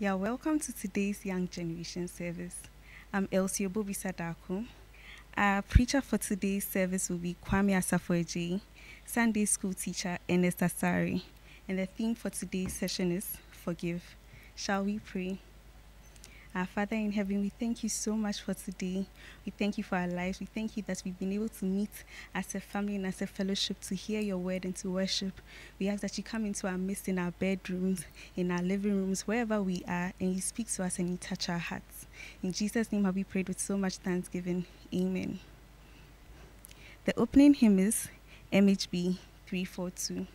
Yeah, welcome to today's Young Generation service. I'm Elsie Oboubisa-Darko. Our preacher for today's service will be Kwame Asafu-Adjaye, Sunday school teacher Ernest Asare. And the theme for today's session is Forgive. Shall we pray? Our Father in heaven, we thank you so much for today. We thank you for our lives. We thank you that we've been able to meet as a family and as a fellowship to hear your word and to worship. We ask that you come into our midst in our bedrooms, in our living rooms, wherever we are, and you speak to us and you touch our hearts. In Jesus' name have we prayed with so much thanksgiving. Amen. The opening hymn is MHB 342.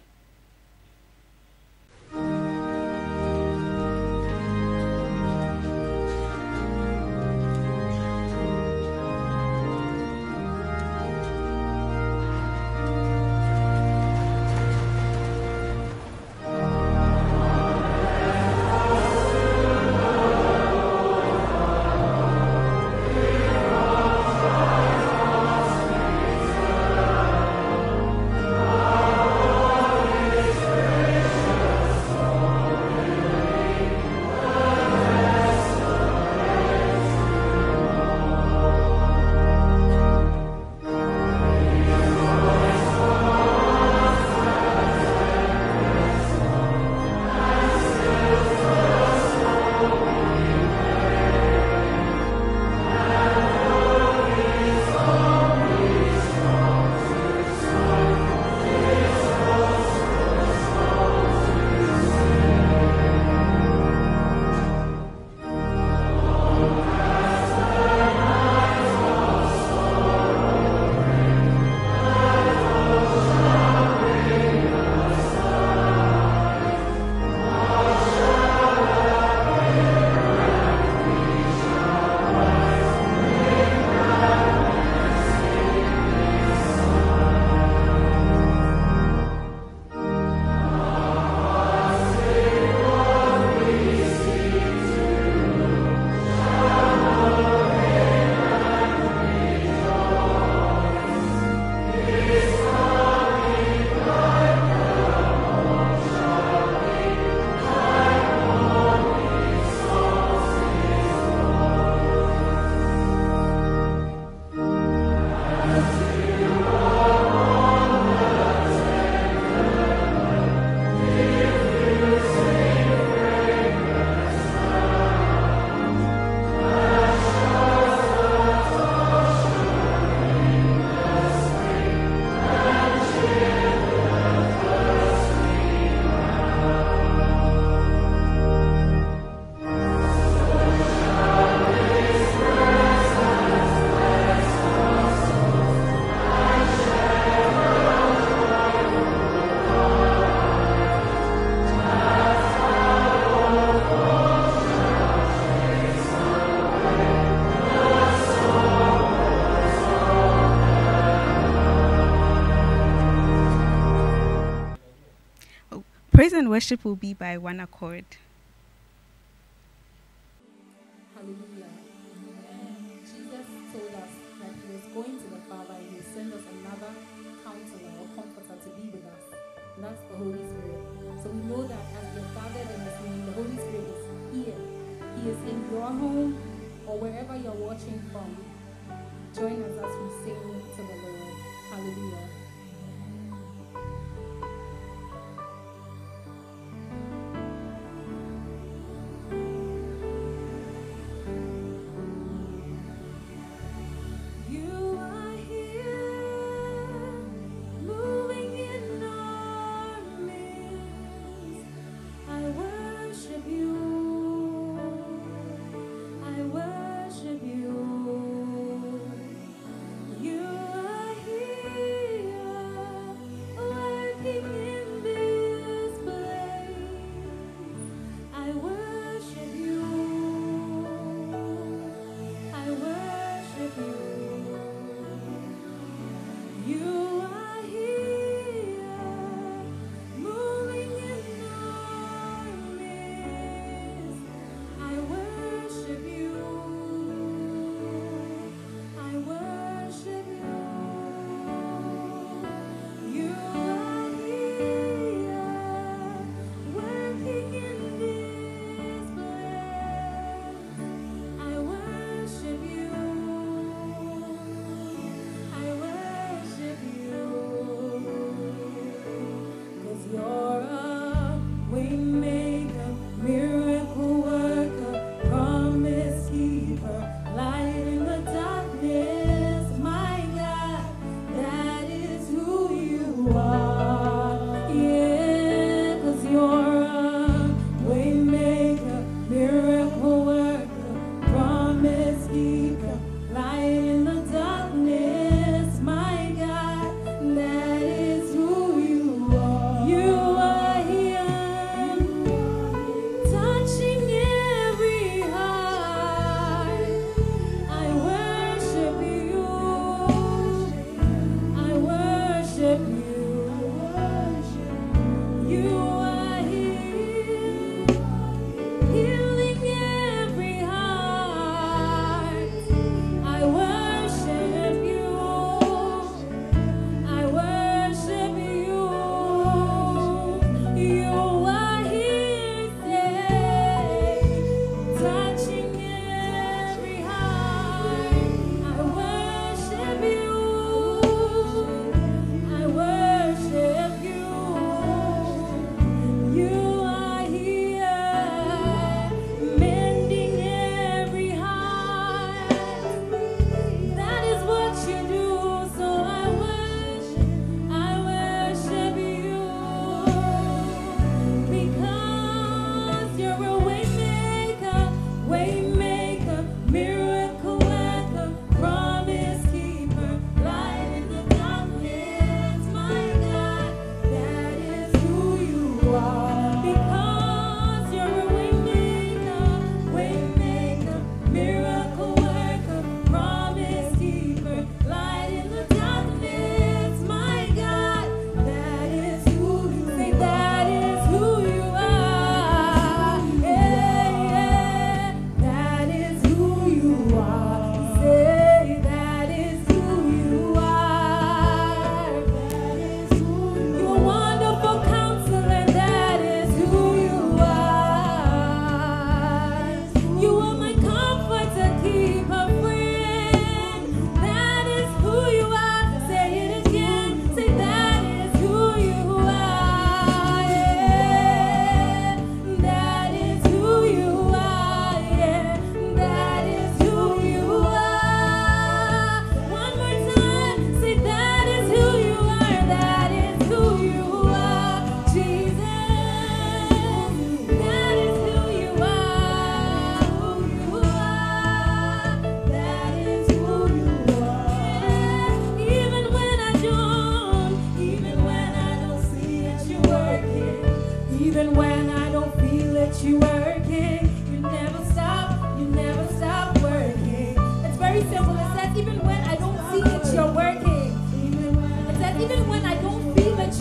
Praise and worship will be by one accord.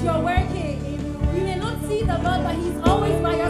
you're working. You may not see the God, but He's always by your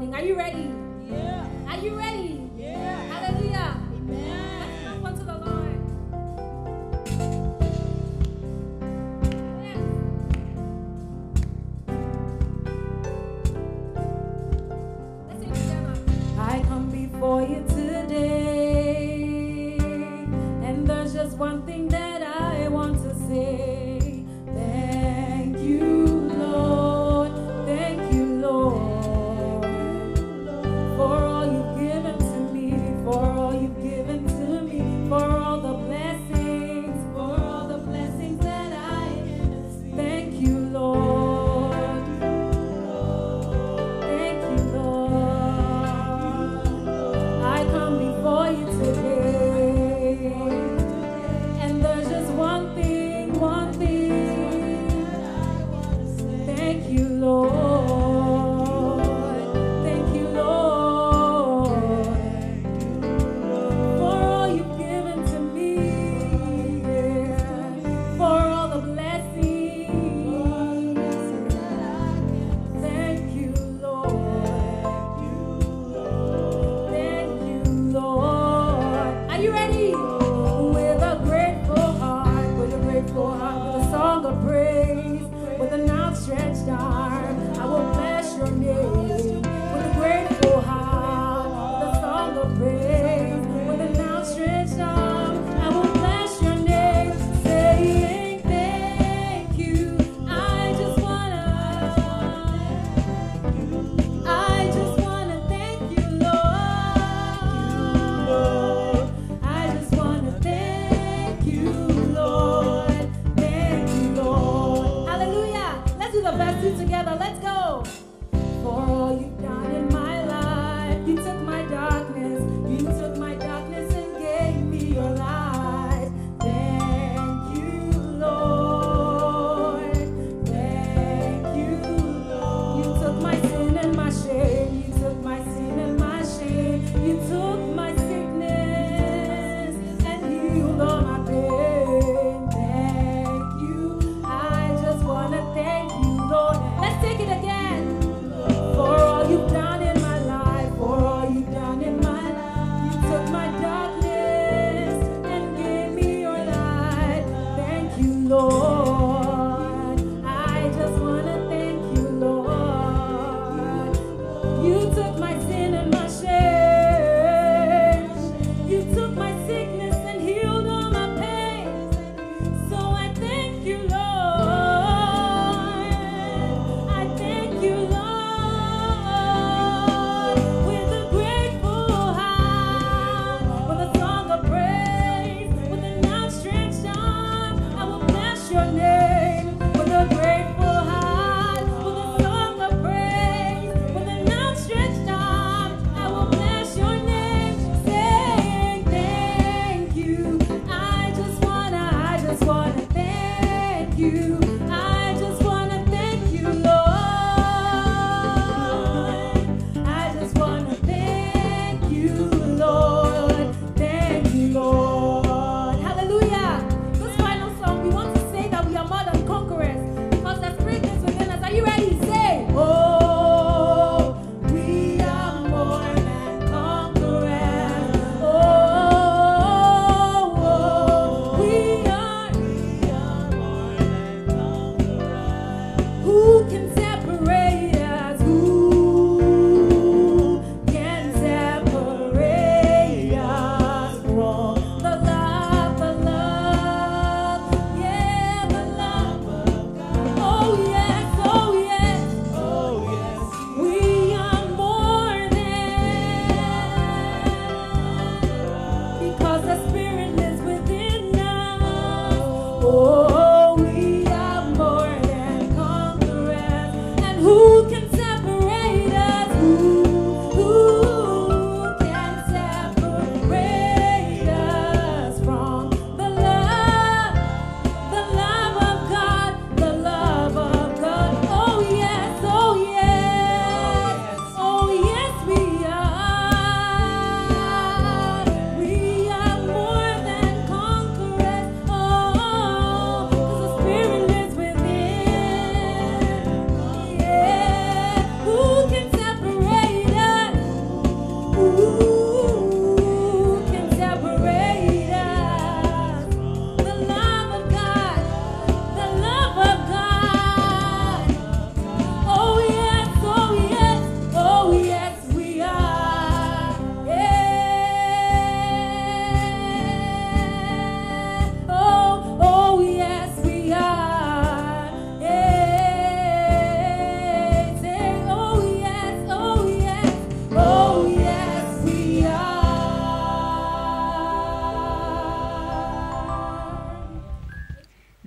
morning. Are you ready? Yeah. Are you ready? Yeah. Hallelujah. Amen. Let's unto the Lord. I come before you today, and there's just one thing that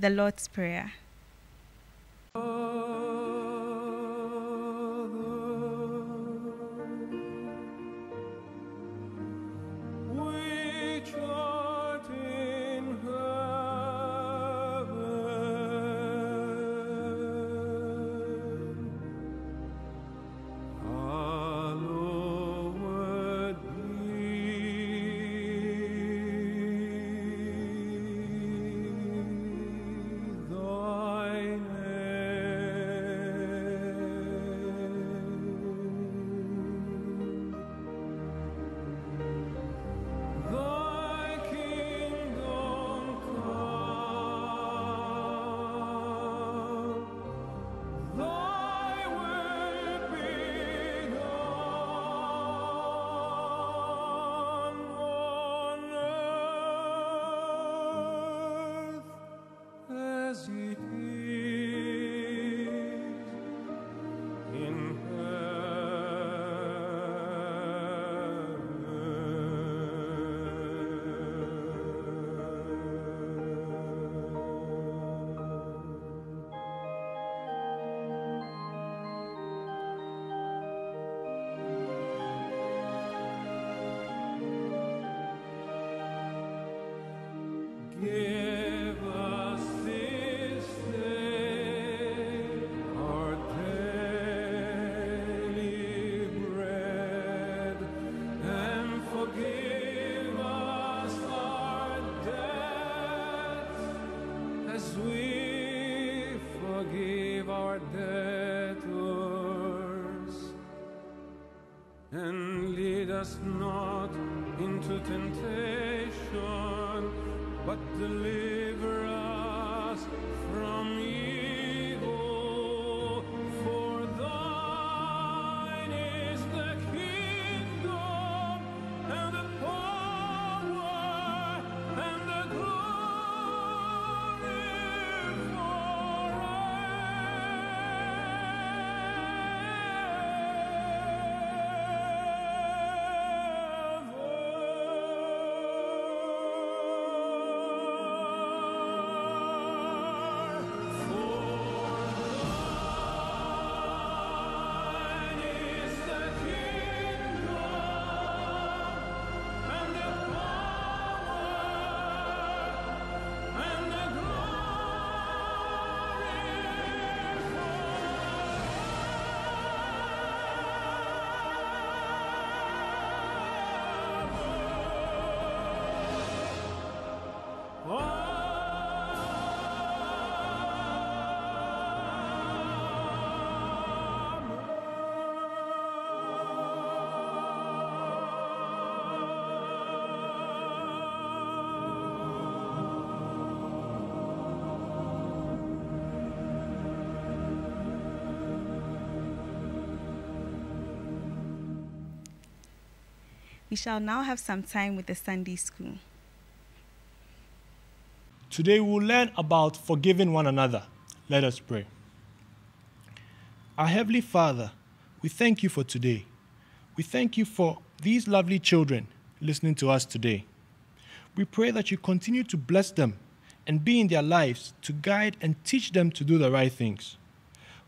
The Lord's Prayer. We shall now have some time with the Sunday school. Today we'll learn about forgiving one another. Let us pray. Our Heavenly Father, we thank you for today. We thank you for these lovely children listening to us today. We pray that you continue to bless them and be in their lives to guide and teach them to do the right things.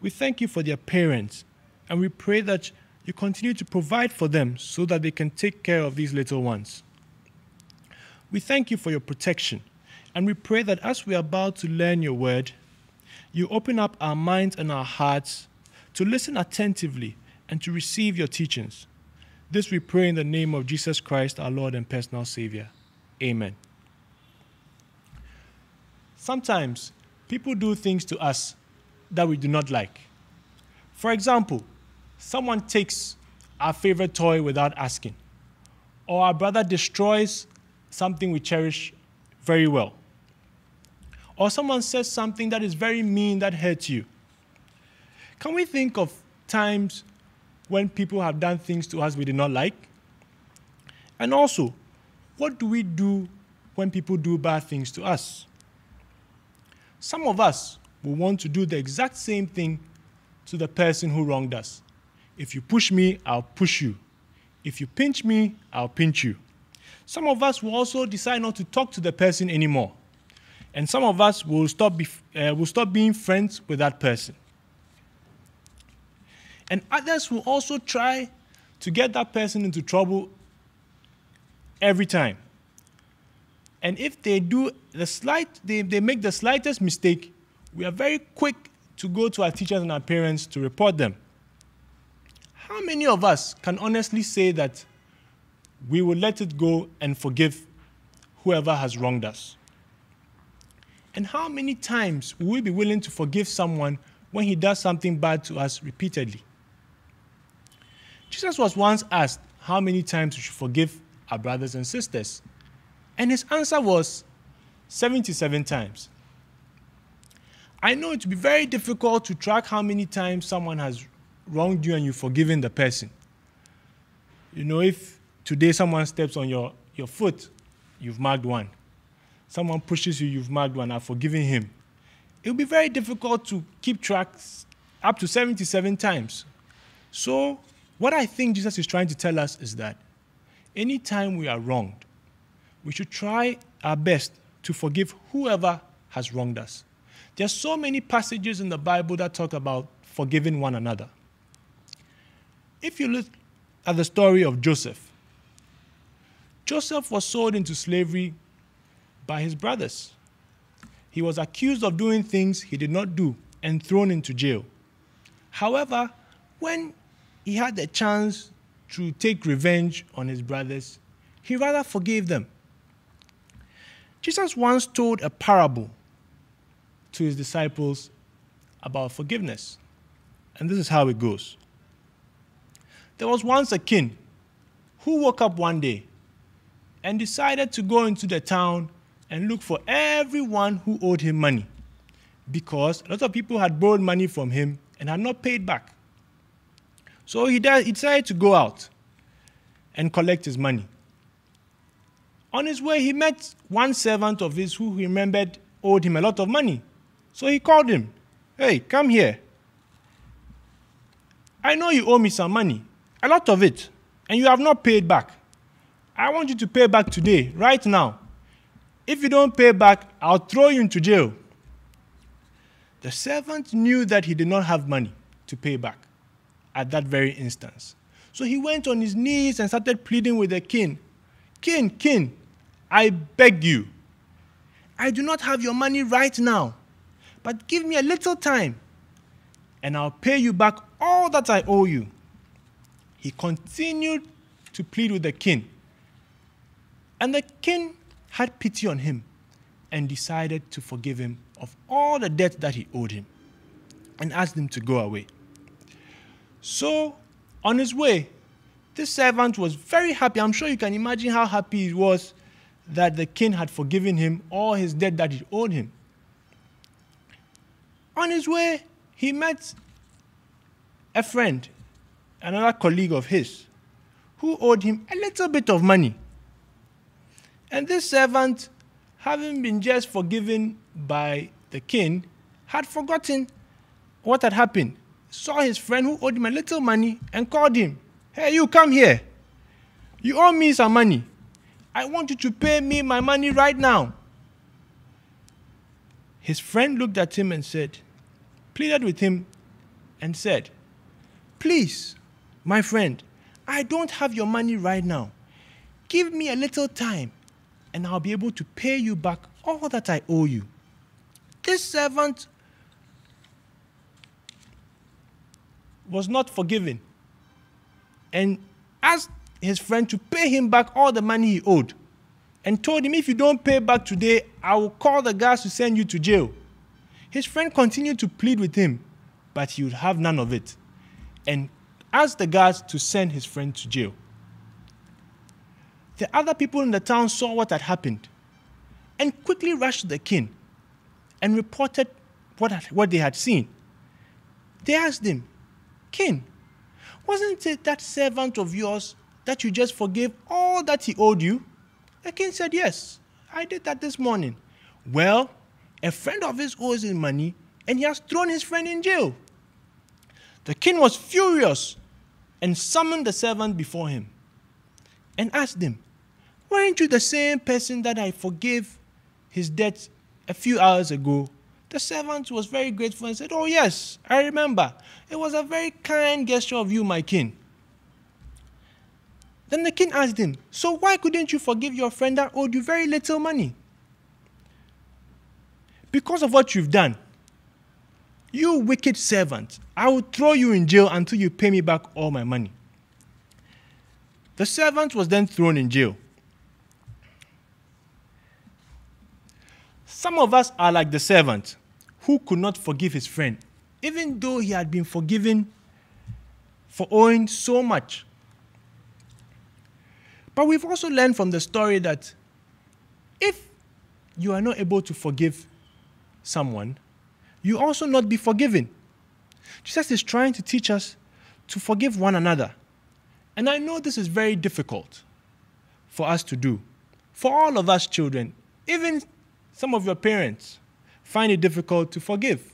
We thank you for their parents and we pray that you continue to provide for them so that they can take care of these little ones. We thank you for your protection and we pray that as we are about to learn your word, you open up our minds and our hearts to listen attentively and to receive your teachings. This we pray in the name of Jesus Christ, our Lord and personal Savior. Amen. Sometimes people do things to us that we do not like. For example, someone takes our favorite toy without asking, or our brother destroys something we cherish very well, or someone says something that is very mean that hurts you. Can we think of times when people have done things to us we did not like? And also, what do we do when people do bad things to us? Some of us will want to do the exact same thing to the person who wronged us. If you push me, I'll push you. If you pinch me, I'll pinch you. Some of us will also decide not to talk to the person anymore. And some of us will stop, be, uh, will stop being friends with that person. And others will also try to get that person into trouble every time. And if they do the slight, they, they make the slightest mistake, we are very quick to go to our teachers and our parents to report them. How many of us can honestly say that we will let it go and forgive whoever has wronged us? And how many times will we be willing to forgive someone when he does something bad to us repeatedly? Jesus was once asked how many times we should forgive our brothers and sisters. And his answer was 77 times. I know it would be very difficult to track how many times someone has wronged you and you've forgiven the person. You know, if today someone steps on your, your foot, you've marked one. Someone pushes you, you've marked one, I've forgiven him. It will be very difficult to keep track up to 77 times. So, what I think Jesus is trying to tell us is that anytime we are wronged, we should try our best to forgive whoever has wronged us. There are so many passages in the Bible that talk about forgiving one another. If you look at the story of Joseph, Joseph was sold into slavery by his brothers. He was accused of doing things he did not do and thrown into jail. However, when he had the chance to take revenge on his brothers, he rather forgave them. Jesus once told a parable to his disciples about forgiveness. And this is how it goes. There was once a king who woke up one day and decided to go into the town and look for everyone who owed him money because a lot of people had borrowed money from him and had not paid back. So he decided to go out and collect his money. On his way, he met one servant of his who he remembered owed him a lot of money. So he called him, Hey, come here. I know you owe me some money, a lot of it, and you have not paid back. I want you to pay back today, right now. If you don't pay back, I'll throw you into jail. The servant knew that he did not have money to pay back at that very instance. So he went on his knees and started pleading with the king King, king, I beg you, I do not have your money right now, but give me a little time and I'll pay you back all that I owe you. He continued to plead with the king. And the king had pity on him and decided to forgive him of all the debt that he owed him and asked him to go away. So, on his way, this servant was very happy. I'm sure you can imagine how happy he was that the king had forgiven him all his debt that he owed him. On his way, he met a friend, another colleague of his, who owed him a little bit of money. And this servant, having been just forgiven by the king, had forgotten what had happened. Saw his friend who owed him a little money and called him. Hey, you come here. You owe me some money. I want you to pay me my money right now. His friend looked at him and said, pleaded with him and said, Please, my friend, I don't have your money right now. Give me a little time and I'll be able to pay you back all that I owe you. This servant was not forgiven and asked his friend to pay him back all the money he owed and told him, If you don't pay back today, I will call the guards to send you to jail. His friend continued to plead with him, but he would have none of it and asked the guards to send his friend to jail. The other people in the town saw what had happened and quickly rushed to the king and reported what, what they had seen. They asked him, King, wasn't it that servant of yours that you just forgave all that he owed you? The king said, Yes, I did that this morning. Well, a friend of his owes him money and he has thrown his friend in jail. The king was furious and summoned the servant before him and asked him, Weren't you the same person that I forgave his debt a few hours ago, the servant was very grateful and said, Oh, yes, I remember. It was a very kind gesture of you, my king. Then the king asked him, So why couldn't you forgive your friend that owed you very little money? Because of what you've done. You wicked servant, I will throw you in jail until you pay me back all my money. The servant was then thrown in jail. Some of us are like the servant who could not forgive his friend, even though he had been forgiven for owing so much. But we've also learned from the story that if you are not able to forgive someone, you also not be forgiven. Jesus is trying to teach us to forgive one another. And I know this is very difficult for us to do. For all of us children, even some of your parents find it difficult to forgive.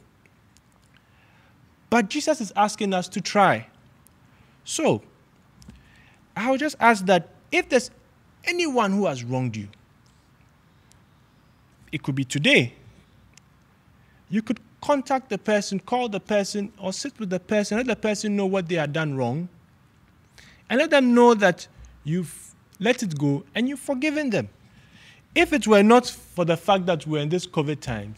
But Jesus is asking us to try. So, I would just ask that if there's anyone who has wronged you, it could be today. You could contact the person, call the person, or sit with the person, let the person know what they have done wrong, and let them know that you've let it go and you've forgiven them. If it were not for the fact that we're in this COVID time,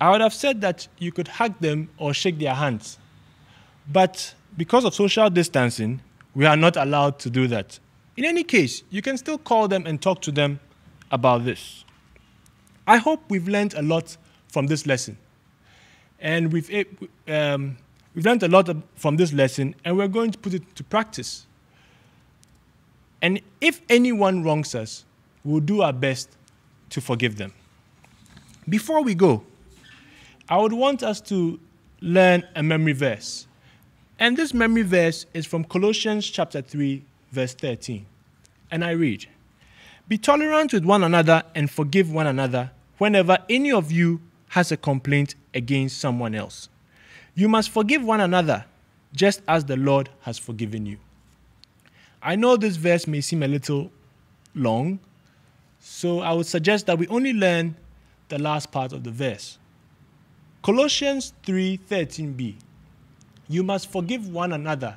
I would have said that you could hug them or shake their hands. But because of social distancing, we are not allowed to do that. In any case, you can still call them and talk to them about this. I hope we've learned a lot from this lesson. And we've, um, we've learned a lot from this lesson, and we're going to put it to practice. And if anyone wrongs us, we'll do our best to forgive them. Before we go, I would want us to learn a memory verse. And this memory verse is from Colossians chapter 3, verse 13. And I read Be tolerant with one another and forgive one another whenever any of you has a complaint against someone else. You must forgive one another just as the Lord has forgiven you. I know this verse may seem a little long, so I would suggest that we only learn the last part of the verse. Colossians 3:13b. You must forgive one another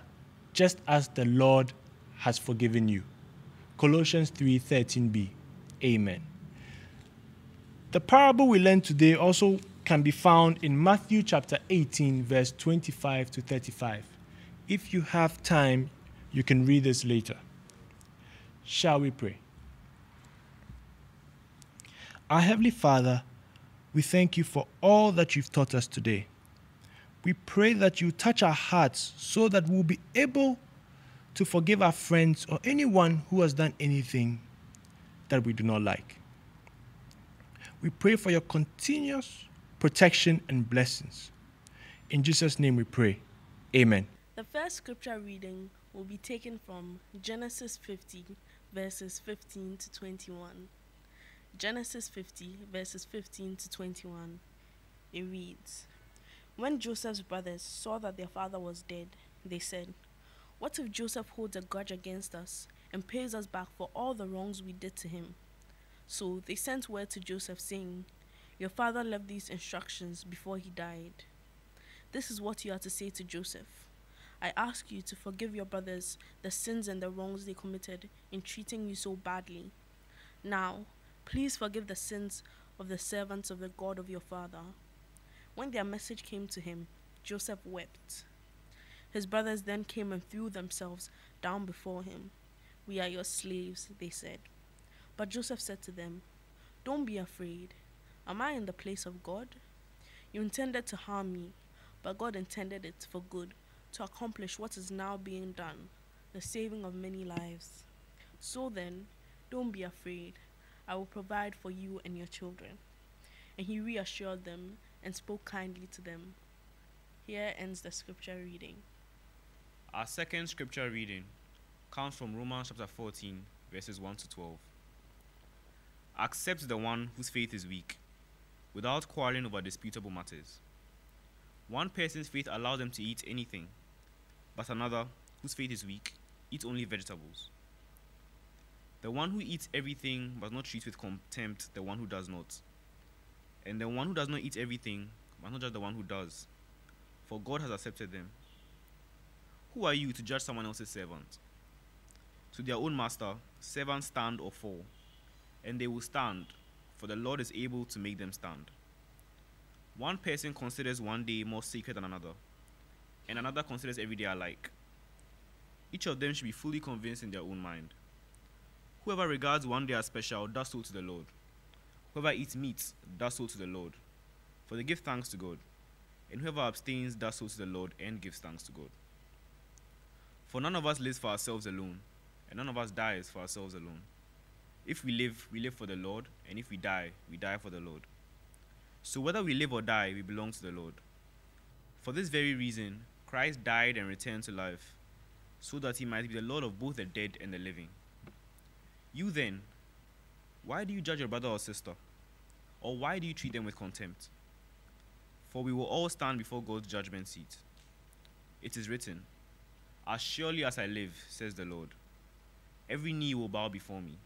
just as the Lord has forgiven you. Colossians 3:13b. Amen. The parable we learned today also can be found in Matthew chapter 18 verse 25 to 35. If you have time, you can read this later. Shall we pray? Our Heavenly Father, we thank you for all that you've taught us today. We pray that you touch our hearts so that we'll be able to forgive our friends or anyone who has done anything that we do not like. We pray for your continuous protection and blessings. In Jesus' name we pray. Amen. The first scripture reading will be taken from Genesis 50, verses 15 to 21. Genesis 50, verses 15 to 21. It reads When Joseph's brothers saw that their father was dead, they said, What if Joseph holds a grudge against us and pays us back for all the wrongs we did to him? So they sent word to Joseph, saying, Your father left these instructions before he died. This is what you are to say to Joseph. I ask you to forgive your brothers the sins and the wrongs they committed in treating you so badly. Now, please forgive the sins of the servants of the God of your father. When their message came to him, Joseph wept. His brothers then came and threw themselves down before him. We are your slaves, they said. But Joseph said to them, Don't be afraid. Am I in the place of God? You intended to harm me, but God intended it for good to accomplish what is now being done, the saving of many lives. So then, don't be afraid. I will provide for you and your children. And he reassured them and spoke kindly to them. Here ends the scripture reading. Our second scripture reading comes from Romans chapter 14, verses 1 to 12. Accept the one whose faith is weak, without quarreling over disputable matters. One person's faith allows them to eat anything, but another, whose faith is weak, eats only vegetables. The one who eats everything must not treat with contempt the one who does not. And the one who does not eat everything must not judge the one who does, for God has accepted them. Who are you to judge someone else's servant? To their own master, servants stand or fall, and they will stand, for the Lord is able to make them stand. One person considers one day more sacred than another, and another considers every day alike. Each of them should be fully convinced in their own mind. Whoever regards one day as special does so to the Lord. Whoever eats meat does so to the Lord, for they give thanks to God. And whoever abstains does so to the Lord and gives thanks to God. For none of us lives for ourselves alone, and none of us dies for ourselves alone. If we live, we live for the Lord, and if we die, we die for the Lord. So whether we live or die, we belong to the Lord. For this very reason, Christ died and returned to life, so that he might be the Lord of both the dead and the living. You then, why do you judge your brother or sister? Or why do you treat them with contempt? For we will all stand before God's judgment seat. It is written, As surely as I live, says the Lord, every knee will bow before me,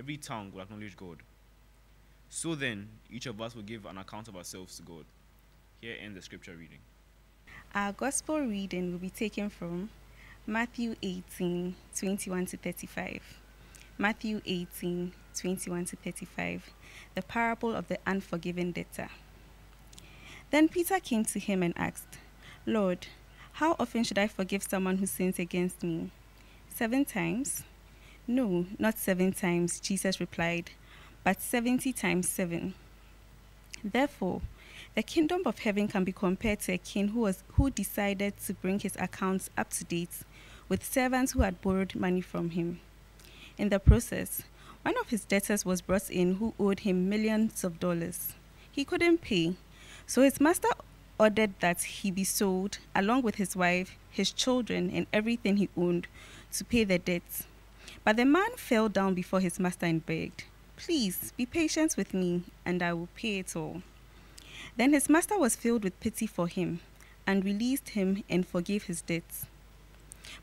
every tongue will acknowledge God. So then, each of us will give an account of ourselves to God. Here ends the scripture reading. Our gospel reading will be taken from Matthew 18 21 to 35. Matthew 18 21 to 35, the parable of the unforgiven debtor. Then Peter came to him and asked, Lord, how often should I forgive someone who sins against me? Seven times? No, not seven times, Jesus replied, but seventy times seven. Therefore, the kingdom of heaven can be compared to a king who, was, who decided to bring his accounts up to date with servants who had borrowed money from him. In the process, one of his debtors was brought in who owed him millions of dollars. He couldn't pay, so his master ordered that he be sold along with his wife, his children, and everything he owned to pay the debts. But the man fell down before his master and begged, Please be patient with me, and I will pay it all. Then his master was filled with pity for him, and released him and forgave his debts.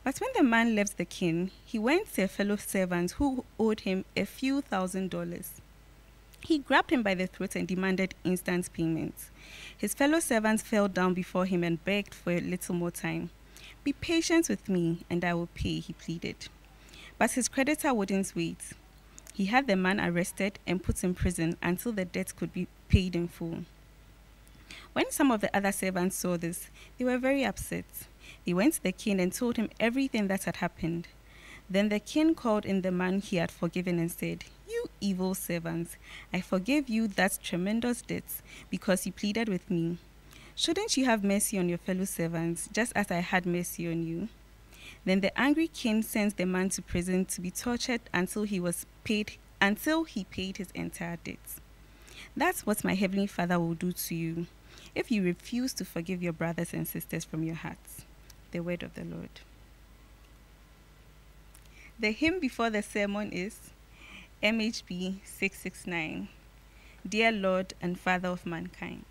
But when the man left the king, he went to a fellow servant who owed him a few thousand dollars. He grabbed him by the throat and demanded instant payment. His fellow servants fell down before him and begged for a little more time. Be patient with me, and I will pay, he pleaded. But his creditor wouldn't wait. He had the man arrested and put in prison until the debt could be paid in full. When some of the other servants saw this, they were very upset. They went to the king and told him everything that had happened. Then the king called in the man he had forgiven and said, You evil servants, I forgave you that tremendous debt because you pleaded with me. Shouldn't you have mercy on your fellow servants, just as I had mercy on you? Then the angry king sent the man to prison to be tortured until he was paid until he paid his entire debt. That's what my heavenly Father will do to you if you refuse to forgive your brothers and sisters from your hearts. The word of the Lord. The hymn before the sermon is MHB 669 Dear Lord and Father of mankind.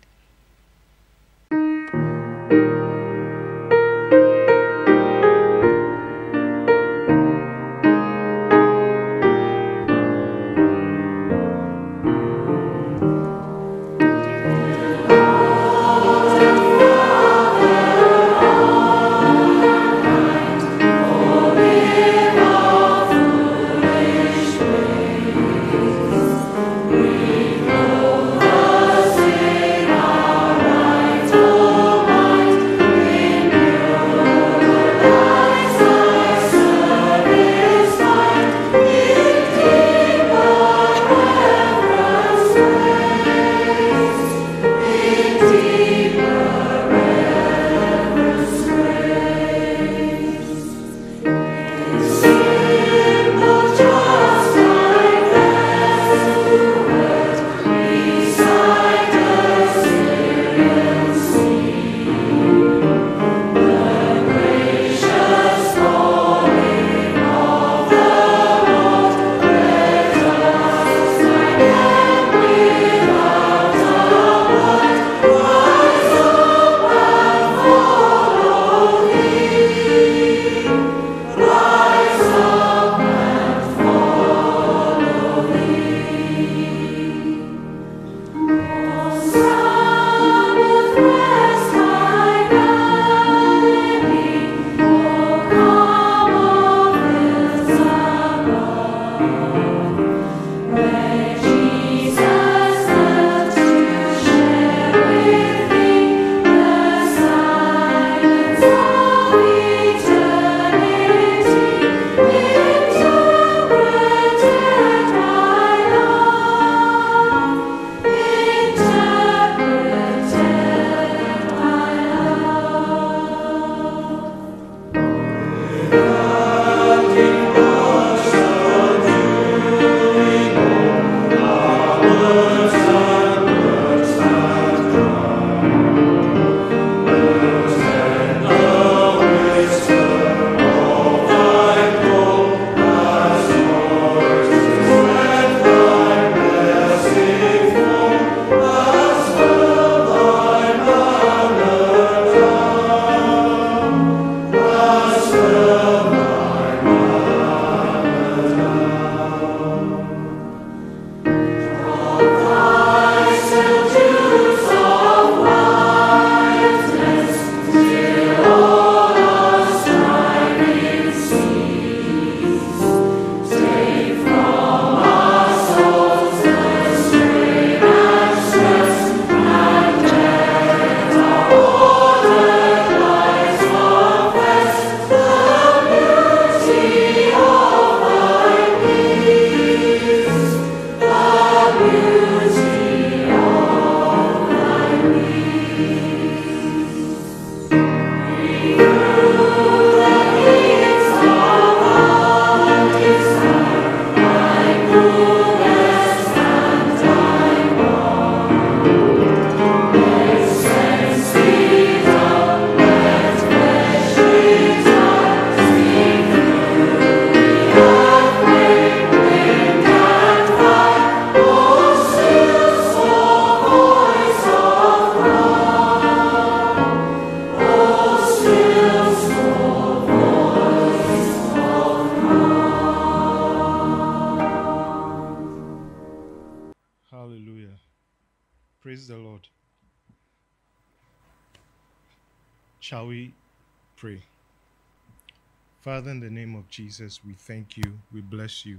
Jesus, we thank you. We bless you.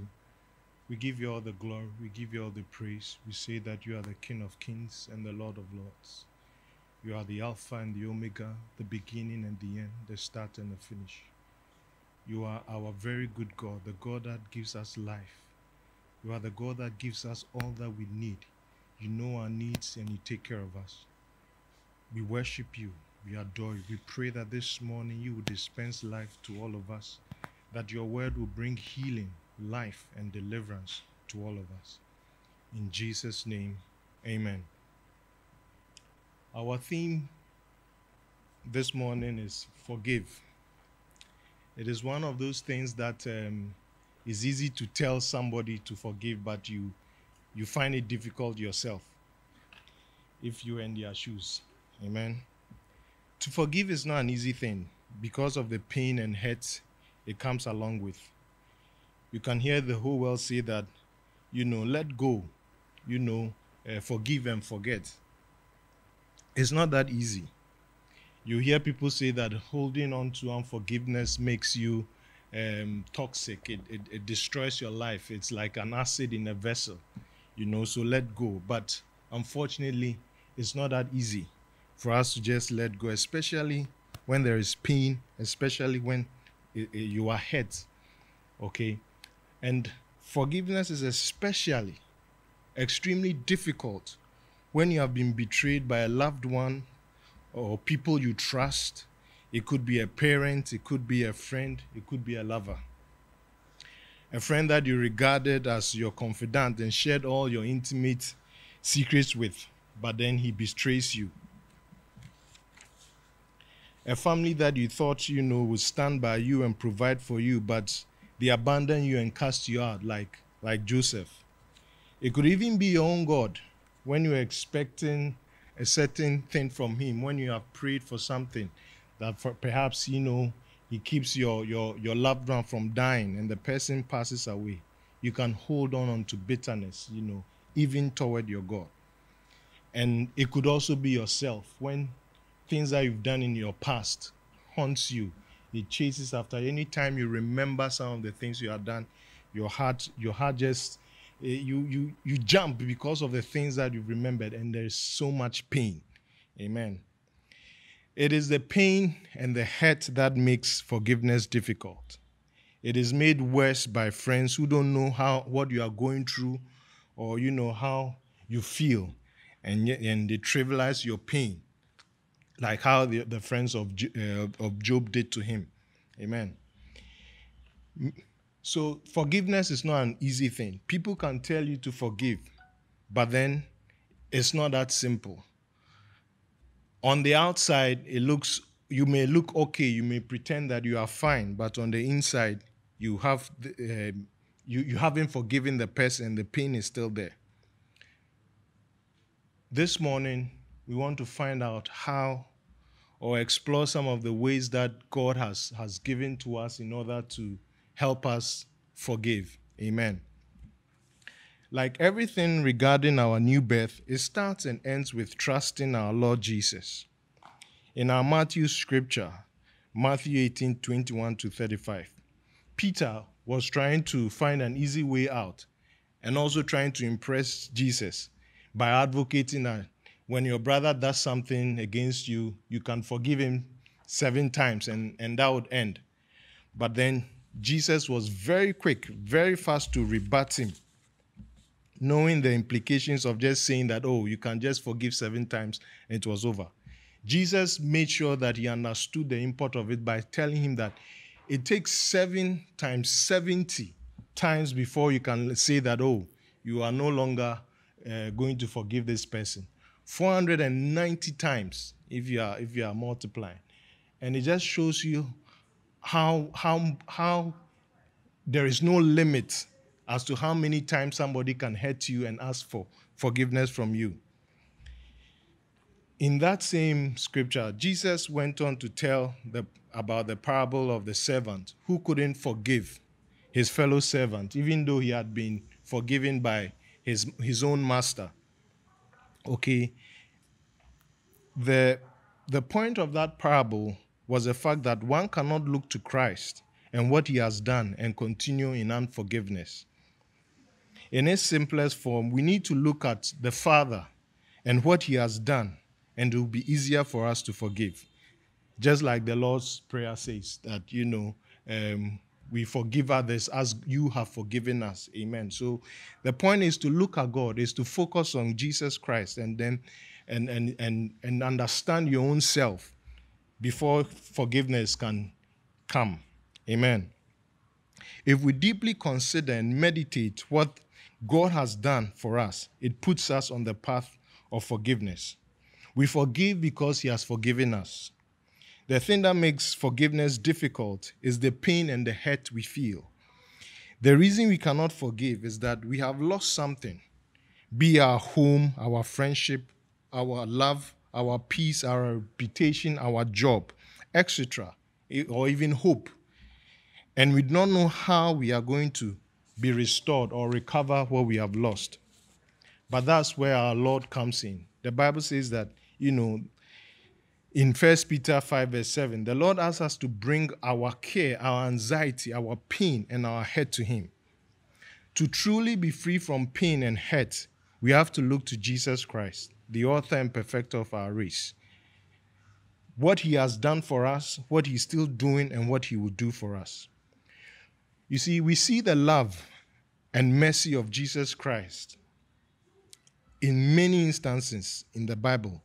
We give you all the glory. We give you all the praise. We say that you are the King of kings and the Lord of lords. You are the Alpha and the Omega, the beginning and the end, the start and the finish. You are our very good God, the God that gives us life. You are the God that gives us all that we need. You know our needs and you take care of us. We worship you. We adore you. We pray that this morning you will dispense life to all of us, that your word will bring healing, life, and deliverance to all of us. In Jesus' name, amen. Our theme this morning is forgive. It is one of those things that um, is easy to tell somebody to forgive, but you you find it difficult yourself if you're in their shoes. Amen. To forgive is not an easy thing because of the pain and hurt it comes along with. You can hear the whole world say that, you know, let go, you know, uh, forgive and forget. It's not that easy. You hear people say that holding on to unforgiveness makes you um, toxic, it, it, it destroys your life. It's like an acid in a vessel, you know, so let go. But unfortunately, it's not that easy for us to just let go, especially when there is pain, especially when you are hurt. Okay? And forgiveness is especially extremely difficult when you have been betrayed by a loved one or people you trust. It could be a parent, it could be a friend, it could be a lover. A friend that you regarded as your confidant and shared all your intimate secrets with, but then he betrays you. A family that you thought you know would stand by you and provide for you, but they abandon you and cast you out like like Joseph. It could even be your own God when you're expecting a certain thing from him, when you have prayed for something that for perhaps you know he keeps your your your loved one from dying and the person passes away. You can hold on onto bitterness, you know, even toward your God. And it could also be yourself when things that you've done in your past haunts you. It chases after any time you remember some of the things you have done, your heart, your heart just eh, you you you jump because of the things that you've remembered, and there's so much pain. Amen. It is the pain and the hurt that makes forgiveness difficult. It is made worse by friends who don't know how what you are going through, or you know how you feel, and and they trivialize your pain like how the, the friends of, uh, of Job did to him. Amen. So, forgiveness is not an easy thing. People can tell you to forgive, but then it's not that simple. On the outside, it looks, you may look okay, you may pretend that you are fine, but on the inside, you have, the, uh, you, you haven't forgiven the person, the pain is still there. This morning, we want to find out how or explore some of the ways that God has, has given to us in order to help us forgive. Amen. Like everything regarding our new birth, it starts and ends with trusting our Lord Jesus. In our Matthew scripture, Matthew 18 21 to 35, Peter was trying to find an easy way out and also trying to impress Jesus by advocating that when your brother does something against you, you can forgive him seven times and, and that would end. But then Jesus was very quick, very fast to rebut him, knowing the implications of just saying that, oh, you can just forgive seven times and it was over. Jesus made sure that he understood the import of it by telling him that it takes seven times 70 times before you can say that, oh, you are no longer uh, going to forgive this person. 490 times if you are if you are multiplying. And it just shows you how how how there is no limit as to how many times somebody can hurt you and ask for forgiveness from you. In that same scripture, Jesus went on to tell the, about the parable of the servant who couldn't forgive his fellow servant, even though he had been forgiven by his, his own master okay, the the point of that parable was the fact that one cannot look to Christ and what he has done and continue in unforgiveness. In its simplest form, we need to look at the Father and what he has done, and it will be easier for us to forgive. Just like the Lord's Prayer says that, you know, um, we forgive others as you have forgiven us. Amen. So the point is to look at God, is to focus on Jesus Christ and then and and and, and understand your own self before forgiveness can come. Amen. If we deeply consider and meditate what God has done for us, it puts us on the path of forgiveness. We forgive because He has forgiven us. The thing that makes forgiveness difficult is the pain and the hurt we feel. The reason we cannot forgive is that we have lost something be our home, our friendship, our love, our peace, our reputation, our job, etc., eh, or even hope. And we don't know how we are going to be restored or recover what we have lost. But that's where our Lord comes in. The Bible says that, you know, in 1 Peter 5, verse 7, the Lord asks us to bring our care, our anxiety, our pain, and our hurt to Him. To truly be free from pain and hurt, we have to look to Jesus Christ, the author and perfecter of our race. What He has done for us, what He's still doing, and what He will do for us. You see, we see the love and mercy of Jesus Christ in many instances in the Bible.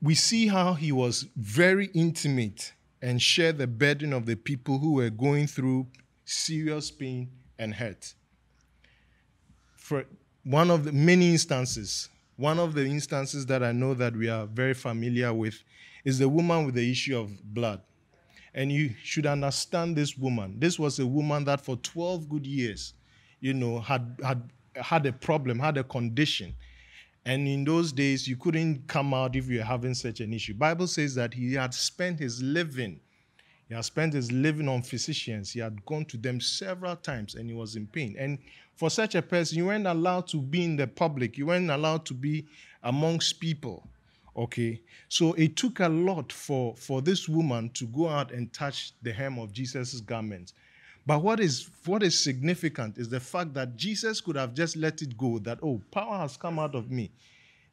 We see how he was very intimate and shared the burden of the people who were going through serious pain and hurt. For one of the many instances, one of the instances that I know that we are very familiar with is the woman with the issue of blood. And you should understand this woman. This was a woman that for 12 good years, you know, had, had, had a problem, had a condition. And in those days, you couldn't come out if you were having such an issue. Bible says that he had spent his living, he had spent his living on physicians. He had gone to them several times and he was in pain. And for such a person, you weren't allowed to be in the public, you weren't allowed to be amongst people. Okay, so it took a lot for, for this woman to go out and touch the hem of Jesus' garment. But what is what is significant is the fact that Jesus could have just let it go, that oh, power has come out of me.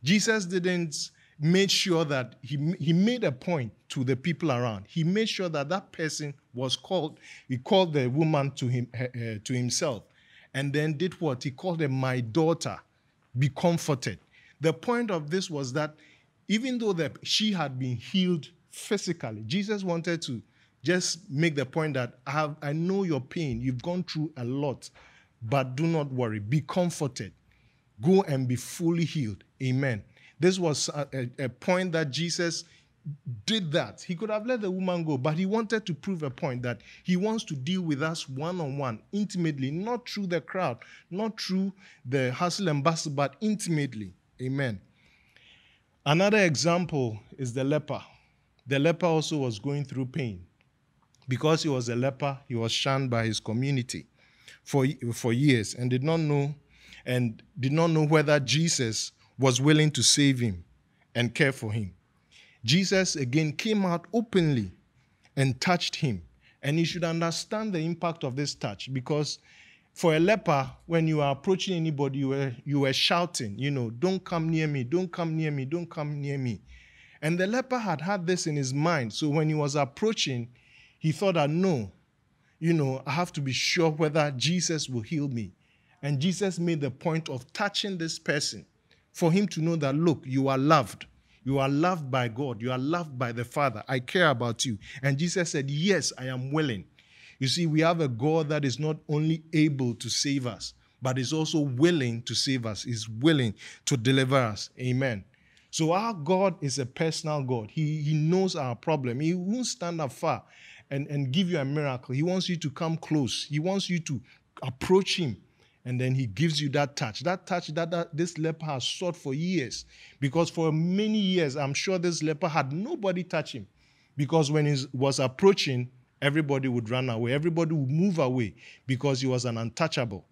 Jesus didn't make sure that he, he made a point to the people around. He made sure that that person was called, he called the woman to him uh, to himself, and then did what? He called her my daughter, be comforted. The point of this was that even though that she had been healed physically, Jesus wanted to just make the point that I, have, I know your pain. You've gone through a lot, but do not worry. Be comforted. Go and be fully healed. Amen. This was a, a, a point that Jesus did that. He could have let the woman go, but he wanted to prove a point that he wants to deal with us one on one, intimately, not through the crowd, not through the hustle and bustle, but intimately. Amen. Another example is the leper. The leper also was going through pain. Because he was a leper, he was shunned by his community for, for years and did not know and did not know whether Jesus was willing to save him and care for him. Jesus again came out openly and touched him. And you should understand the impact of this touch because for a leper, when you are approaching anybody, you were, you were shouting, you know, don't come near me, don't come near me, don't come near me. And the leper had had this in his mind. So when he was approaching, he thought that no, you know, I have to be sure whether Jesus will heal me. And Jesus made the point of touching this person for him to know that, look, you are loved. You are loved by God. You are loved by the Father. I care about you. And Jesus said, Yes, I am willing. You see, we have a God that is not only able to save us, but is also willing to save us, is willing to deliver us. Amen. So our God is a personal God. He, he knows our problem. He won't stand afar and, and give you a miracle. He wants you to come close. He wants you to approach him. And then he gives you that touch. That touch that, that this leper has sought for years. Because for many years, I'm sure this leper had nobody touch him. Because when he was approaching, everybody would run away. Everybody would move away because he was an untouchable.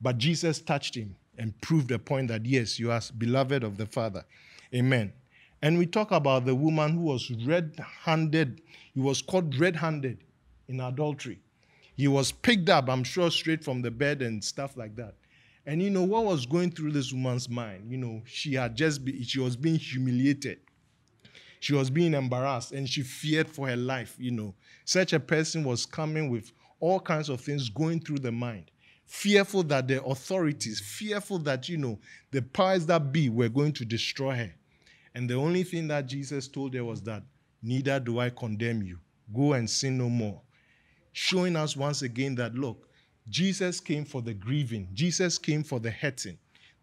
But Jesus touched him and proved the point that yes, you are beloved of the Father. Amen. And we talk about the woman who was red handed, he was caught red handed in adultery. He was picked up, I'm sure, straight from the bed and stuff like that. And you know what was going through this woman's mind? You know, she had just be, she was being humiliated. She was being embarrassed and she feared for her life, you know. Such a person was coming with all kinds of things going through the mind. Fearful that the authorities, fearful that, you know, the powers that be were going to destroy her. And the only thing that Jesus told her was that, neither do I condemn you. Go and sin no more. Showing us once again that, look, Jesus came for the grieving, Jesus came for the hurting.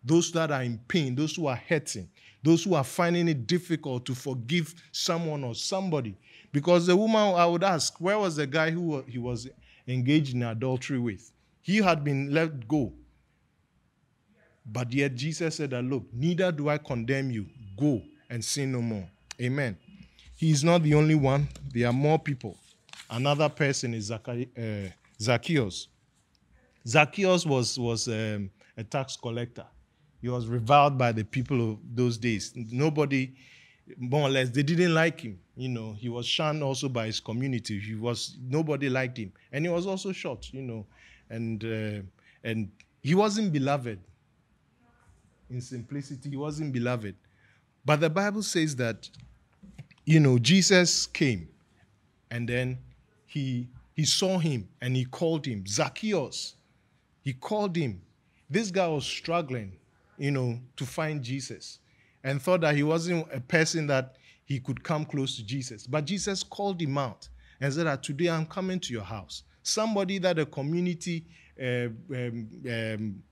Those that are in pain, those who are hurting, those who are finding it difficult to forgive someone or somebody. Because the woman, I would ask, where was the guy who he was engaged in adultery with? He had been let go. But yet Jesus said that, look, neither do I condemn you. Go and sin no more. Amen. He is not the only one, there are more people. Another person is uh, Zacchaeus. Zacchaeus was, was um, a tax collector. He was reviled by the people of those days. Nobody, more or less, they didn't like him. You know, he was shunned also by his community. He was nobody liked him, and he was also shot. You know, and uh, and he wasn't beloved. In simplicity, he wasn't beloved. But the Bible says that, you know, Jesus came, and then he he saw him and he called him Zacchaeus. He called him. This guy was struggling, you know, to find Jesus and thought that he wasn't a person that he could come close to Jesus. But Jesus called him out and said that today I'm coming to your house. Somebody that the community uh, um, um,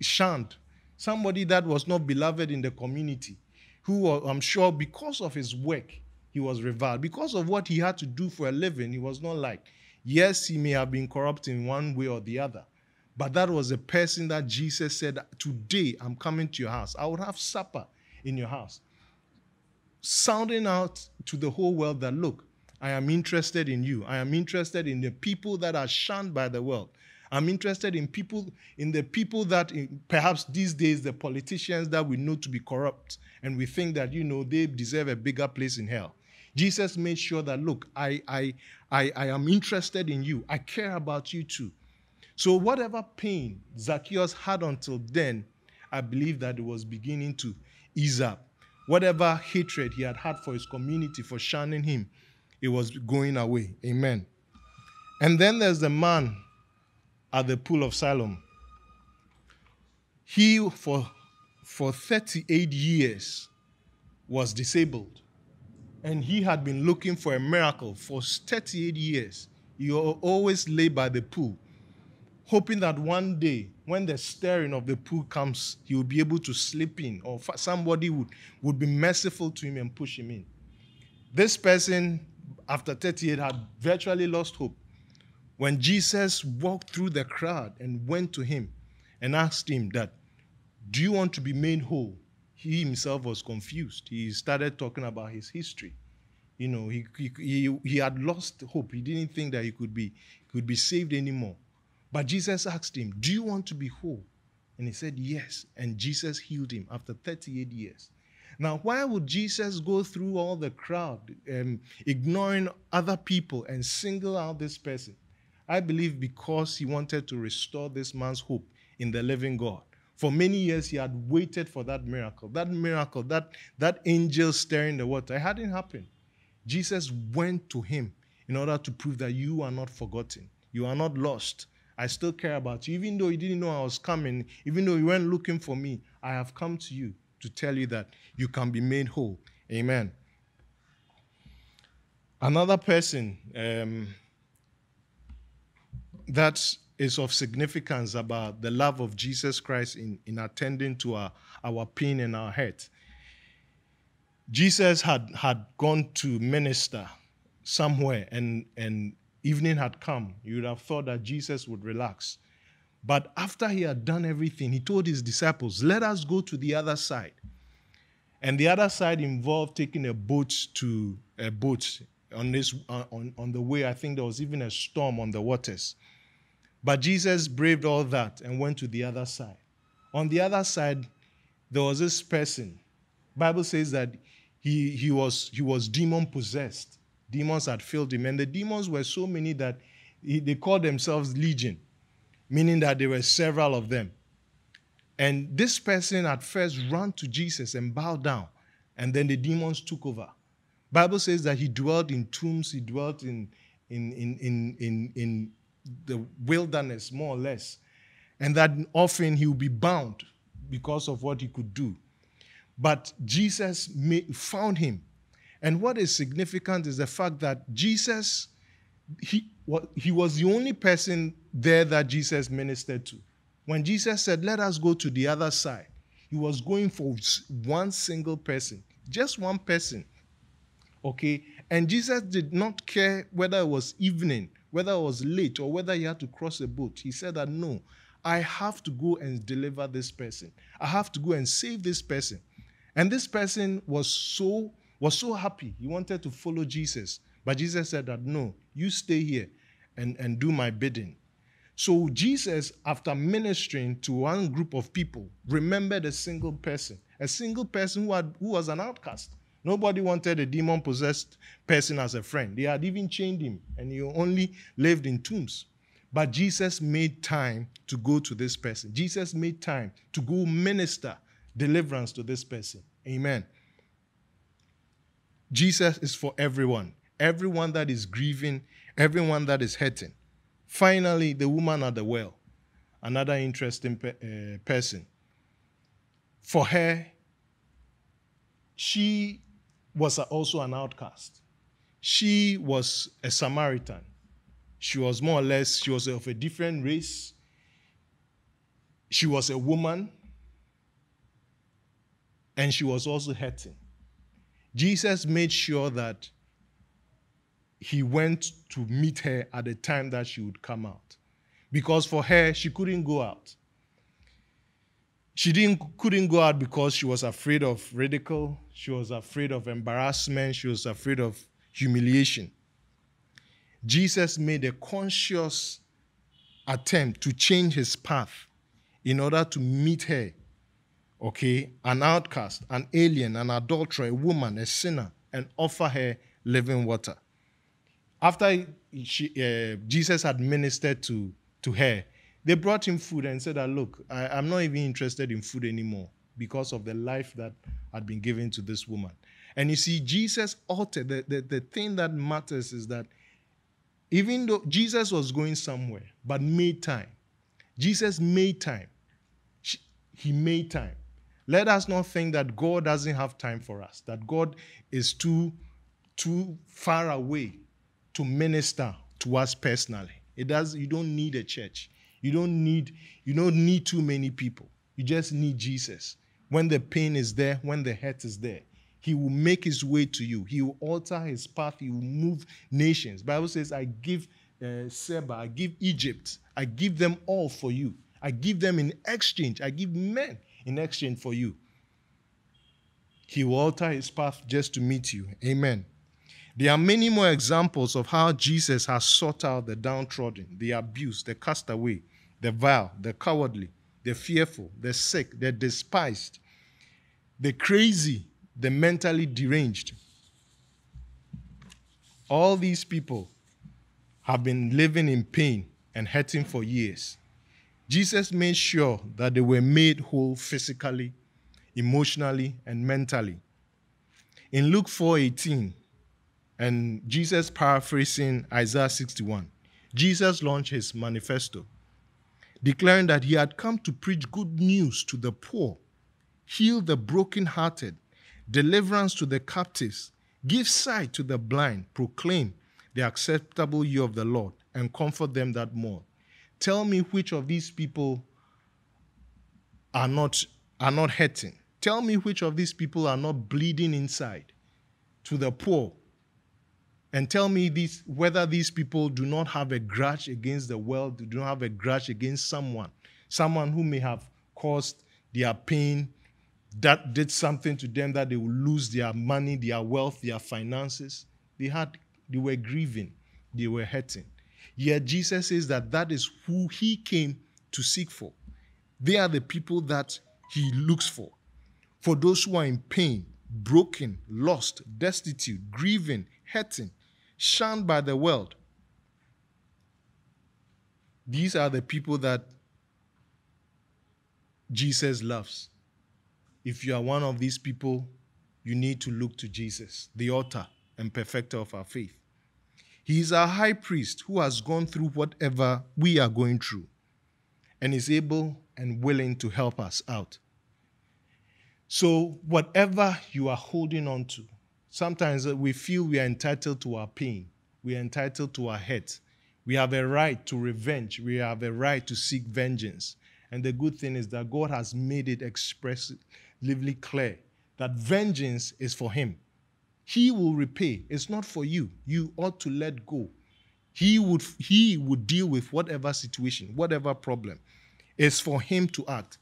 shunned, somebody that was not beloved in the community, who I'm sure because of his work, he was reviled. Because of what he had to do for a living, he was not like. Yes, he may have been corrupt in one way or the other, but that was a person that Jesus said, Today I'm coming to your house. I will have supper in your house. Sounding out to the whole world that, look, I am interested in you. I am interested in the people that are shunned by the world. I'm interested in people, in the people that in, perhaps these days, the politicians that we know to be corrupt, and we think that, you know, they deserve a bigger place in hell. Jesus made sure that, look, I, I, I, I am interested in you. I care about you too. So, whatever pain Zacchaeus had until then, I believe that it was beginning to ease up. Whatever hatred he had had for his community for shunning him, it was going away. Amen. And then there's the man at the pool of Siloam. He, for, for 38 years, was disabled. And he had been looking for a miracle for 38 years. He always lay by the pool hoping that one day, when the stirring of the pool comes, he will be able to slip in, or somebody would, would be merciful to him and push him in. This person, after 38, had virtually lost hope. When Jesus walked through the crowd and went to him and asked him that, Do you want to be made whole? He himself was confused. He started talking about his history. You know, he, he, he, had lost hope. He didn't think that he could be, could be saved anymore. But Jesus asked him, Do you want to be whole? And he said, Yes. And Jesus healed him after 38 years. Now, why would Jesus go through all the crowd, um, ignoring other people, and single out this person? I believe because he wanted to restore this man's hope in the living God. For many years, he had waited for that miracle. That miracle, that, that angel stirring the water, it hadn't happened. Jesus went to him in order to prove that you are not forgotten, you are not lost, I still care about you. Even though you didn't know I was coming, even though you weren't looking for me, I have come to you to tell you that you can be made whole. Amen. Another person um, that is of significance about the love of Jesus Christ in, in attending to our, our pain and our hurt. Jesus had, had gone to minister somewhere and, and evening had come, you would have thought that Jesus would relax. But after he had done everything, he told his disciples, Let us go to the other side. And the other side involved taking a boat to a boat on this on, on the way. I think there was even a storm on the waters. But Jesus braved all that and went to the other side. On the other side, there was this person. Bible says that he, he was he was demon possessed. Demons had filled him, and the demons were so many that he, they called themselves legion, meaning that there were several of them. And this person at first ran to Jesus and bowed down, and then the demons took over. Bible says that he dwelt in tombs, he dwelt in in in in in, in the wilderness, more or less, and that often he would be bound because of what he could do. But Jesus found him. And what is significant is the fact that Jesus, he, he was the only person there that Jesus ministered to. When Jesus said, Let us go to the other side, he was going for one single person, just one person. Okay? And Jesus did not care whether it was evening, whether it was late, or whether he had to cross a boat. He said that no, I have to go and deliver this person. I have to go and save this person. And this person was so was so happy. He wanted to follow Jesus. But Jesus said that no, you stay here and, and do my bidding. So Jesus, after ministering to one group of people, remembered a single person, a single person who, had, who was an outcast. Nobody wanted a demon possessed person as a friend. They had even chained him, and he only lived in tombs. But Jesus made time to go to this person. Jesus made time to go minister deliverance to this person. Amen. Jesus is for everyone, everyone that is grieving, everyone that is hurting. Finally, the woman at the well, another interesting pe- uh, person. For her, she was also an outcast. She was a Samaritan. She was more or less, she was of a different race. She was a woman and she was also hurting. Jesus made sure that he went to meet her at the time that she would come out. Because for her, she couldn't go out. She didn't, couldn't go out because she was afraid of ridicule, she was afraid of embarrassment, she was afraid of humiliation. Jesus made a conscious attempt to change his path in order to meet her okay, an outcast, an alien, an adulterer, a woman, a sinner, and offer her living water. After she, uh, Jesus had ministered to, to her, they brought him food and said, Look, I, I'm not even interested in food anymore because of the life that had been given to this woman. And you see, Jesus altered the, the, the thing that matters is that even though Jesus was going somewhere, but made time, Jesus made time. He made time. Let us not think that God doesn't have time for us, that God is too, too far away to minister to us personally. It does, you don't need a church. You don't need, you don't need too many people. You just need Jesus. When the pain is there, when the hurt is there, he will make his way to you. He will alter his path. He will move nations. Bible says, I give uh, Seba, I give Egypt, I give them all for you. I give them in exchange. I give men in exchange for you. He will alter his path just to meet you. Amen. There are many more examples of how Jesus has sought out the downtrodden, the abused, the castaway, the vile, the cowardly, the fearful, the sick, the despised, the crazy, the mentally deranged. All these people have been living in pain and hurting for years. Jesus made sure that they were made whole physically, emotionally, and mentally. In Luke 4:18, and Jesus paraphrasing Isaiah 61, Jesus launched his manifesto, declaring that he had come to preach good news to the poor, heal the brokenhearted, deliverance to the captives, give sight to the blind, proclaim the acceptable year of the Lord, and comfort them that mourn. Tell me which of these people are not, are not hurting. Tell me which of these people are not bleeding inside to the poor. And tell me whether these people do not have a grudge against the world, do not have a grudge against someone, someone who may have caused their pain, that did something to them that they will lose their money, their wealth, their finances. They had, they were grieving, they were hurting. Yet Jesus says that that is who he came to seek for. They are the people that he looks for. For those who are in pain, broken, lost, destitute, grieving, hurting, shunned by the world. These are the people that Jesus loves. If you are one of these people, you need to look to Jesus, the author and perfecter of our faith. He is our high priest who has gone through whatever we are going through and is able and willing to help us out. So, whatever you are holding on to, sometimes we feel we are entitled to our pain, we are entitled to our hurt. We have a right to revenge, we have a right to seek vengeance. And the good thing is that God has made it expressively clear that vengeance is for Him. He will repay. It's not for you. You ought to let go. He would, he would deal with whatever situation, whatever problem. It's for him to act.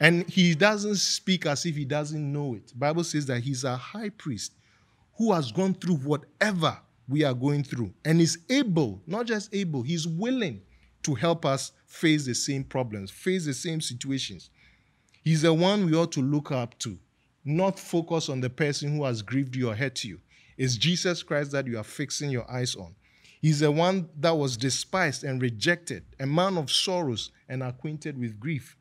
And he doesn't speak as if he doesn't know it. Bible says that he's a high priest who has gone through whatever we are going through and is able, not just able, he's willing to help us face the same problems, face the same situations. He's the one we ought to look up to, not focus on the person who has grieved you or hurt you. It's Jesus Christ that you are fixing your eyes on. He's the one that was despised and rejected, a man of sorrows and acquainted with grief.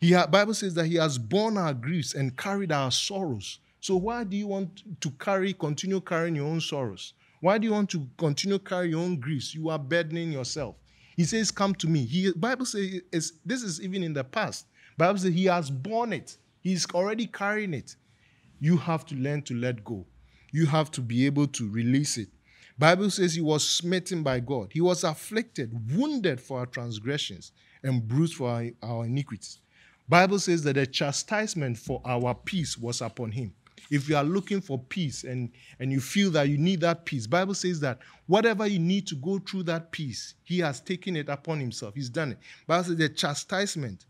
He ha- Bible says that he has borne our griefs and carried our sorrows. So why do you want to carry, continue carrying your own sorrows? Why do you want to continue carrying your own griefs? You are burdening yourself. He says, "Come to me." He Bible says this is even in the past. Bible says he has borne it. He's already carrying it. You have to learn to let go. You have to be able to release it. Bible says he was smitten by God. He was afflicted, wounded for our transgressions, and bruised for our, our iniquities. Bible says that the chastisement for our peace was upon him. If you are looking for peace and, and you feel that you need that peace, Bible says that whatever you need to go through that peace, he has taken it upon himself. He's done it. Bible says the chastisement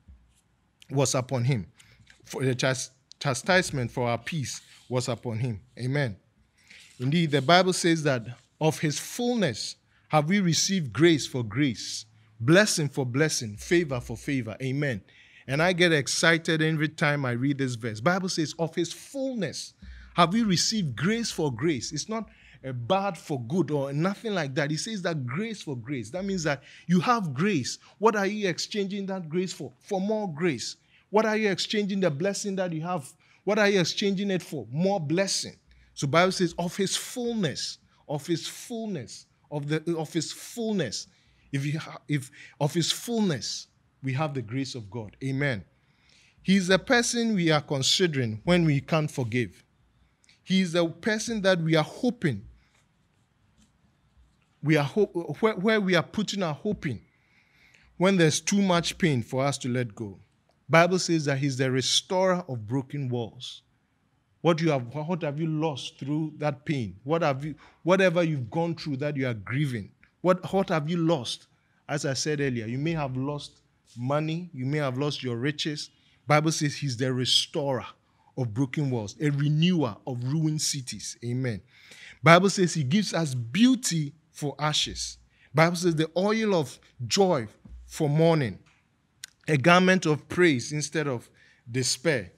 was upon him. For the chas- chastisement for our peace was upon him. Amen. Indeed, the Bible says that of his fullness have we received grace for grace, blessing for blessing, favor for favor. Amen. And I get excited every time I read this verse. Bible says, of his fullness have we received grace for grace. It's not a bad for good or nothing like that. He says that grace for grace. That means that you have grace. What are you exchanging that grace for? For more grace. What are you exchanging the blessing that you have? What are you exchanging it for? More blessing. So Bible says, of his fullness of his fullness, of, the, of his fullness. If, you if of his fullness, we have the grace of God. Amen. He's a person we are considering when we can't forgive. He's a person that we are hoping, we are hope, where, where we are putting our hoping when there's too much pain for us to let go. Bible says that he's the restorer of broken walls. What you have, what have you lost through that pain? What have you, whatever you've gone through that you are grieving? What, what have you lost? As I said earlier, you may have lost money, you may have lost your riches. Bible says he's the restorer of broken walls, a renewer of ruined cities. Amen. Bible says he gives us beauty for ashes. Bible says the oil of joy for mourning, a garment of praise instead of despair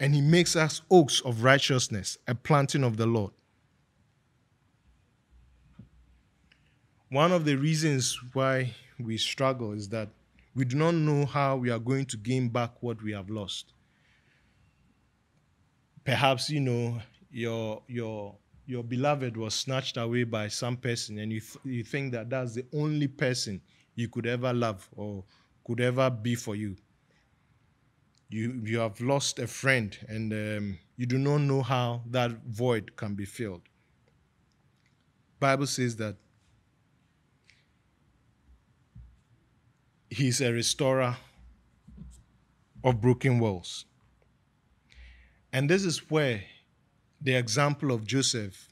and he makes us oaks of righteousness, a planting of the Lord. One of the reasons why we struggle is that we do not know how we are going to gain back what we have lost. Perhaps, you know, your, your, your beloved was snatched away by some person, and you, th- you think that that's the only person you could ever love or could ever be for you you you have lost a friend and um, you do not know how that void can be filled bible says that he's a restorer of broken walls and this is where the example of joseph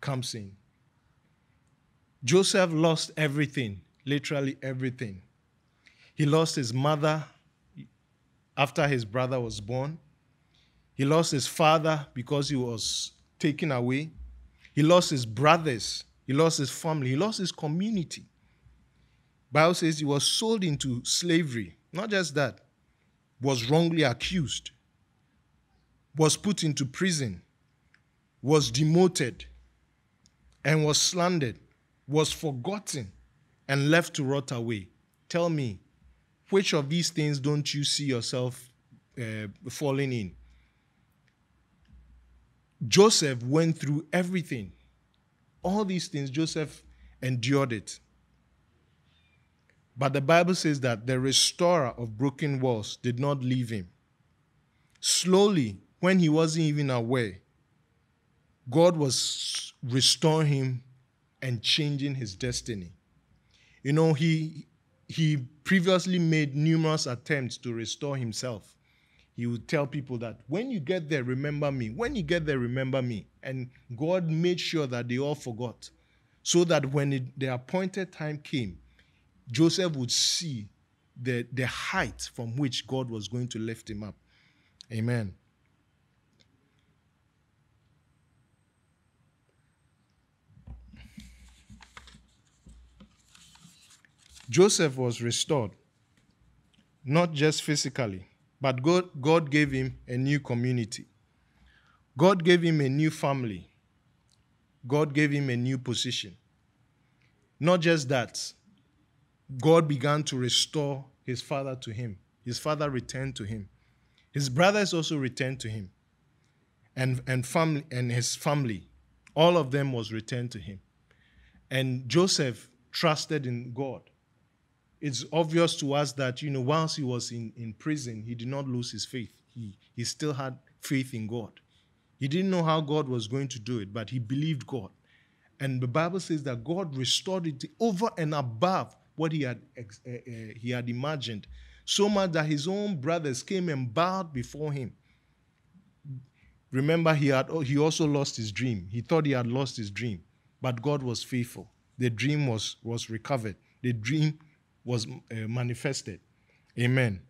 comes in joseph lost everything literally everything he lost his mother after his brother was born. He lost his father because he was taken away. He lost his brothers. He lost his family. He lost his community. Bible says he was sold into slavery Not just that, was wrongly accused, was put into prison, was demoted, and was slandered, was forgotten, and left to rot away. Tell me, which of these things don't you see yourself uh, falling in? Joseph went through everything. All these things, Joseph endured it. But the Bible says that the restorer of broken walls did not leave him. Slowly, when he wasn't even aware, God was restoring him and changing his destiny. You know, he he previously made numerous attempts to restore himself. He would tell people that when you get there, remember me. When you get there, remember me. And God made sure that they all forgot. So that when it, the appointed time came, Joseph would see the, the height from which God was going to lift him up. Amen. Joseph was restored, not just physically, but God, God gave him a new community. God gave him a new family. God gave him a new position. Not just that, God began to restore his father to him. His father returned to him. His brothers also returned to him. And, and, family, and his family, all of them was returned to him. And Joseph trusted in God it's obvious to us that, you know, whilst he was in, in prison, he did not lose his faith. He, he still had faith in God. He didn't know how God was going to do it, but he believed God. And the Bible says that God restored it over and above what he had, uh, he had imagined, so much that his own brothers came and bowed before him. Remember, he, had, he also lost his dream. He thought he had lost his dream, but God was faithful. The dream was, was recovered. The dream was uh, manifested. Amen.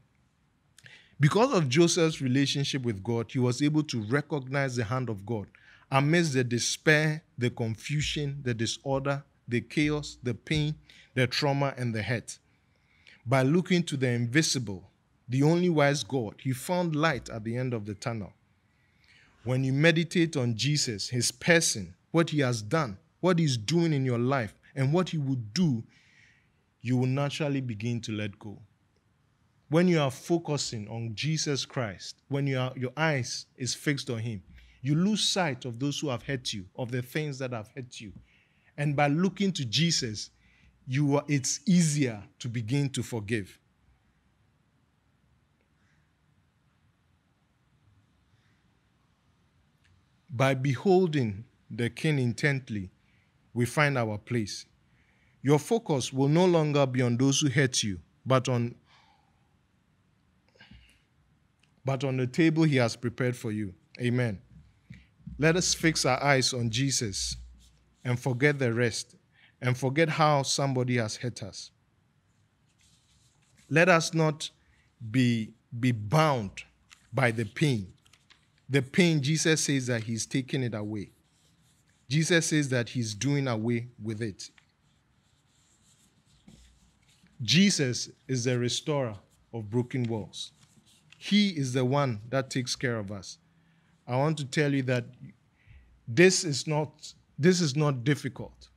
Because of Joseph's relationship with God, he was able to recognize the hand of God amidst the despair, the confusion, the disorder, the chaos, the pain, the trauma, and the hurt. By looking to the invisible, the only wise God, he found light at the end of the tunnel. When you meditate on Jesus, his person, what he has done, what he's doing in your life, and what he would do you will naturally begin to let go. When you are focusing on Jesus Christ, when you are, your eyes is fixed on Him, you lose sight of those who have hurt you, of the things that have hurt you. And by looking to Jesus, you are, it's easier to begin to forgive. By beholding the King intently, we find our place. Your focus will no longer be on those who hurt you, but on but on the table he has prepared for you. Amen. Let us fix our eyes on Jesus and forget the rest and forget how somebody has hurt us. Let us not be, be bound by the pain. The pain, Jesus says that he's taking it away. Jesus says that he's doing away with it. Jesus is the restorer of broken walls. He is the one that takes care of us. I want to tell you that this is not this is not difficult.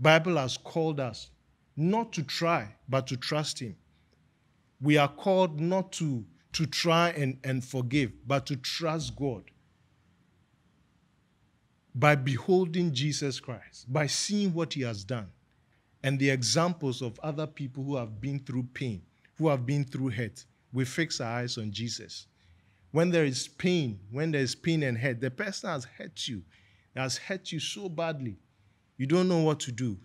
Bible has called us not to try but to trust him. We are called not to to try and, and forgive, but to trust God. By beholding Jesus Christ, by seeing what he has done and the examples of other people who have been through pain, who have been through hurt, we fix our eyes on Jesus. When there is pain, when there is pain and hurt, the person has hurt you, has hurt you so badly, you don't know what to do.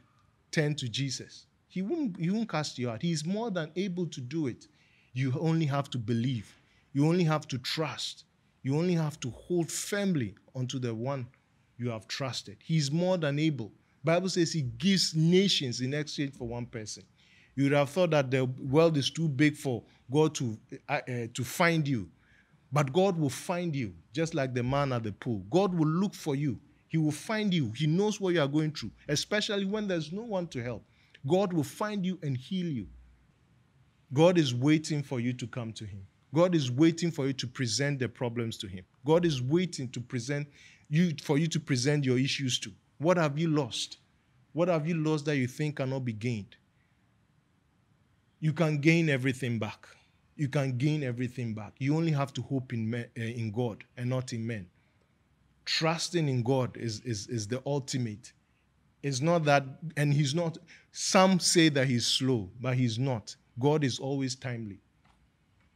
Turn to Jesus. He won't, he won't cast you out. He is more than able to do it. You only have to believe. You only have to trust. You only have to hold firmly onto the one you have trusted. He is more than able. Bible says he gives nations in exchange for one person. You would have thought that the world is too big for God to, uh, uh, to find you. But God will find you, just like the man at the pool. God will look for you. He will find you. He knows what you are going through, especially when there's no one to help. God will find you and heal you. God is waiting for you to come to Him. God is waiting for you to present the problems to Him. God is waiting to present you for you to present your issues to. What have you lost? What have you lost that you think cannot be gained? You can gain everything back. You can gain everything back. You only have to hope in, men, uh, in God and not in men. Trusting in God is, is, is the ultimate. It's not that, and He's not, some say that He's slow, but He's not. God is always timely.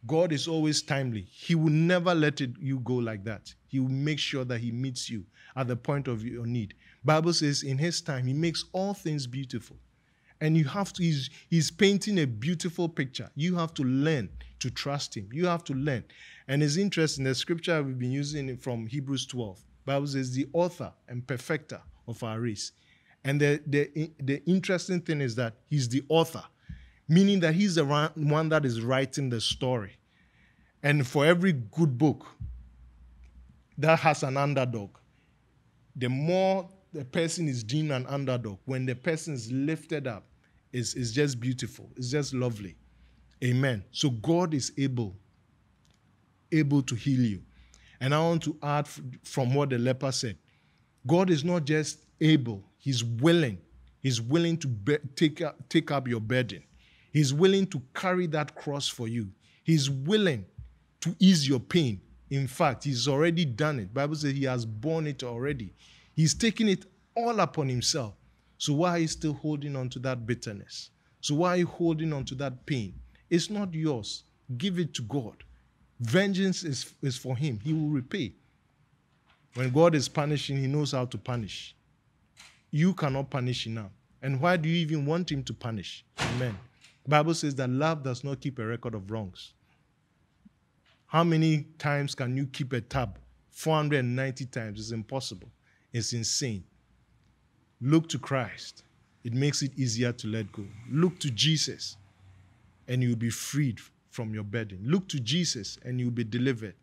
God is always timely. He will never let it, you go like that. He will make sure that He meets you at the point of your need. Bible says in His time, He makes all things beautiful and you have to he's, he's painting a beautiful picture you have to learn to trust him you have to learn and it's interesting the scripture we've been using from hebrews 12 bible says the author and perfecter of our race and the, the, the interesting thing is that he's the author meaning that he's the one that is writing the story and for every good book that has an underdog the more the person is deemed an underdog, when the person is lifted up, is, is just beautiful. It's just lovely. Amen. So God is able, able to heal you. And I want to add from what the leper said. God is not just able, He's willing. He's willing to be, take, up, take up your burden. He's willing to carry that cross for you. He's willing to ease your pain. In fact, He's already done it. Bible says He has borne it already. He's taken it all upon Himself. So why are you still holding on to that bitterness? So why are you holding on to that pain? It's not yours. Give it to God. Vengeance is, is for Him, He will repay. When God is punishing, He knows how to punish. You cannot punish enough. And why do you even want Him to punish? Amen. The Bible says that love does not keep a record of wrongs. How many times can you keep a tab? 490 times. It's impossible. It's insane. Look to Christ. It makes it easier to let go. Look to Jesus and you'll be freed from your burden. Look to Jesus and you'll be delivered.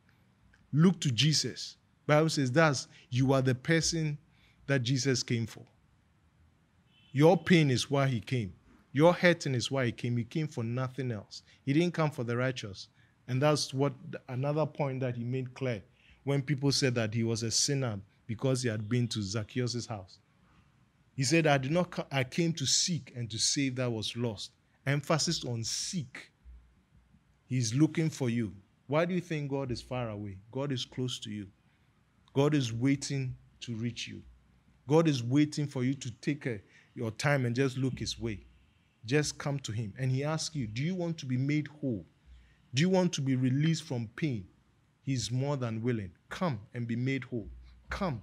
Look to Jesus. Bible says that's you are the person that Jesus came for. Your pain is why he came. Your hurting is why he came. He came for nothing else. He didn't come for the righteous. And that's what another point that he made clear when people said that he was a sinner because he had been to Zacchaeus' house. He said, I did not I came to seek and to save that was lost. Emphasis on seek. He's looking for you. Why do you think God is far away? God is close to you. God is waiting to reach you. God is waiting for you to take a, your time and just look his way. Just come to him. And he asks you, Do you want to be made whole? Do you want to be released from pain? He's more than willing. Come and be made whole. Come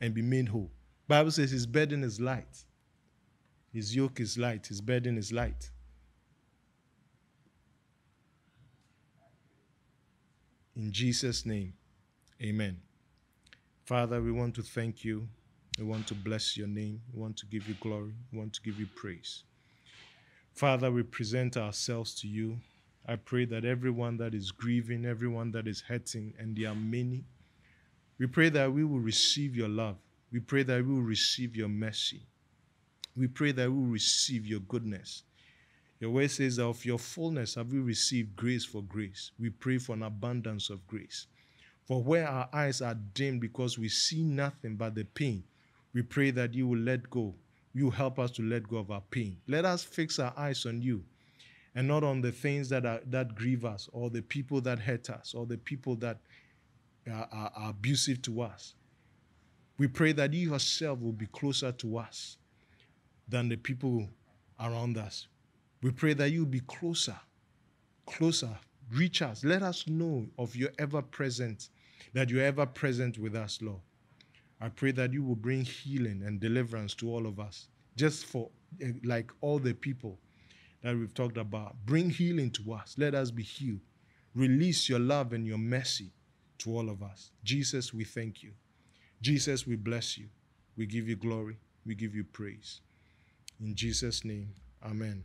and be made whole. Bible says his burden is light. His yoke is light. His burden is light. In Jesus' name, amen. Father, we want to thank you. We want to bless your name. We want to give you glory. We want to give you praise. Father, we present ourselves to you. I pray that everyone that is grieving, everyone that is hurting, and there are many, we pray that we will receive your love. We pray that we will receive your mercy. We pray that we will receive your goodness. Your word says that of your fullness have we received grace for grace. We pray for an abundance of grace. For where our eyes are dim because we see nothing but the pain, we pray that you will let go. You help us to let go of our pain. Let us fix our eyes on you and not on the things that, are, that grieve us or the people that hurt us or the people that are, are, are abusive to us. We pray that you yourself will be closer to us than the people around us. We pray that you be closer, closer. Reach us. Let us know of your ever present, that you're ever present with us, Lord. I pray that you will bring healing and deliverance to all of us, just for eh, like all the people that we've talked about. Bring healing to us. Let us be healed. Release your love and your mercy to all of us. Jesus, we thank you. Jesus, we bless you. We give you glory. We give you praise. In Jesus' name, amen.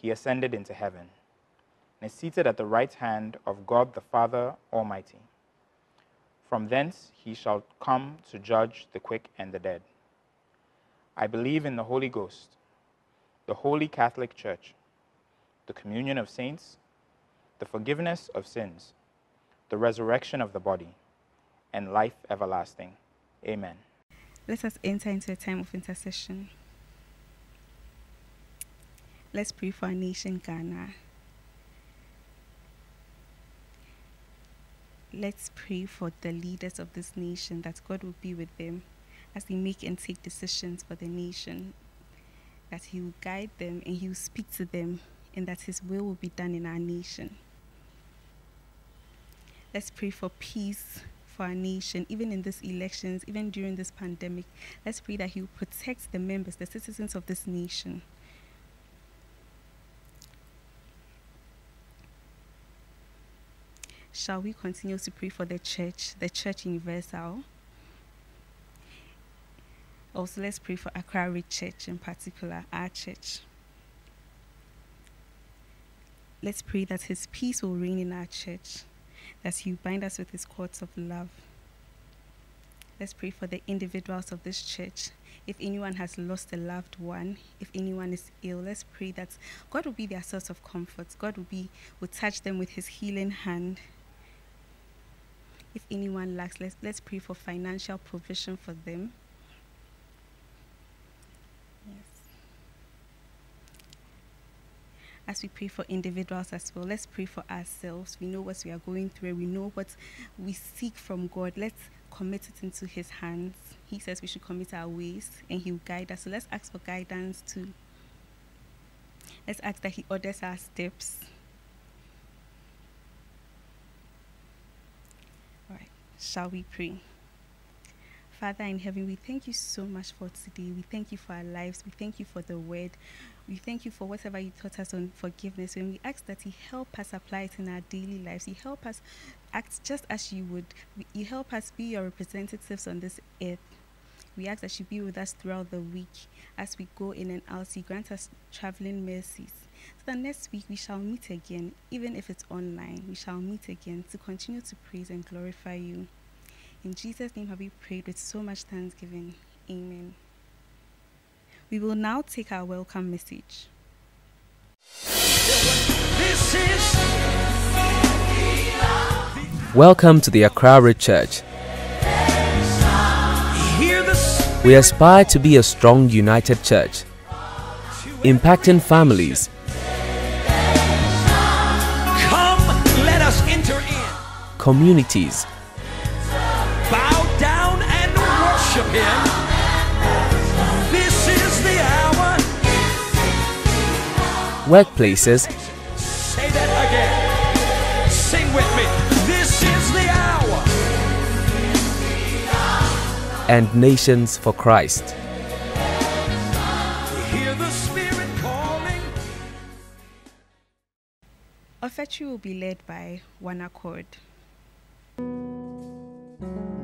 He ascended into heaven and is seated at the right hand of God the Father Almighty. From thence he shall come to judge the quick and the dead. I believe in the Holy Ghost, the holy Catholic Church, the communion of saints, the forgiveness of sins, the resurrection of the body, and life everlasting. Amen. Let us enter into a time of intercession. Let's pray for our nation, Ghana. Let's pray for the leaders of this nation that God will be with them as they make and take decisions for the nation, that He will guide them and He will speak to them, and that His will will be done in our nation. Let's pray for peace for our nation, even in these elections, even during this pandemic. Let's pray that He will protect the members, the citizens of this nation. Shall we continue to pray for the church, the church universal? Also, let's pray for Accra Ridge Church in particular, our church. Let's pray that His peace will reign in our church, that He will bind us with His cords of love. Let's pray for the individuals of this church. If anyone has lost a loved one, if anyone is ill, let's pray that God will be their source of comfort. God will be will touch them with His healing hand. If anyone lacks, let's let's pray for financial provision for them. Yes. As we pray for individuals as well, let's pray for ourselves. We know what we are going through. We know what we seek from God. Let's commit it into His hands. He says we should commit our ways and He will guide us. So let's ask for guidance too. Let's ask that He orders our steps. All right, shall we pray? Father in heaven, we thank you so much for today. We thank you for our lives. We thank you for the word. We thank you for whatever you taught us on forgiveness. When we ask that you help us apply it in our daily lives, you help us act just as you would. You help us be your representatives on this earth. We ask that you be with us throughout the week as we go in and out. You grant us traveling mercies. So that next week we shall meet again, even if it's online. We shall meet again to continue to praise and glorify you. In Jesus' name have we prayed with so much thanksgiving. Amen. We will now take our welcome message. Welcome to the Accra Ridge Church. We aspire to be a strong, united church, impacting families, communities, Bow down and worship Him. This is the hour. workplaces, Say that again. Sing with me. This is the hour. and nations for Christ. Hear the Spirit calling. Offertory will be led by One Accord. Yehovah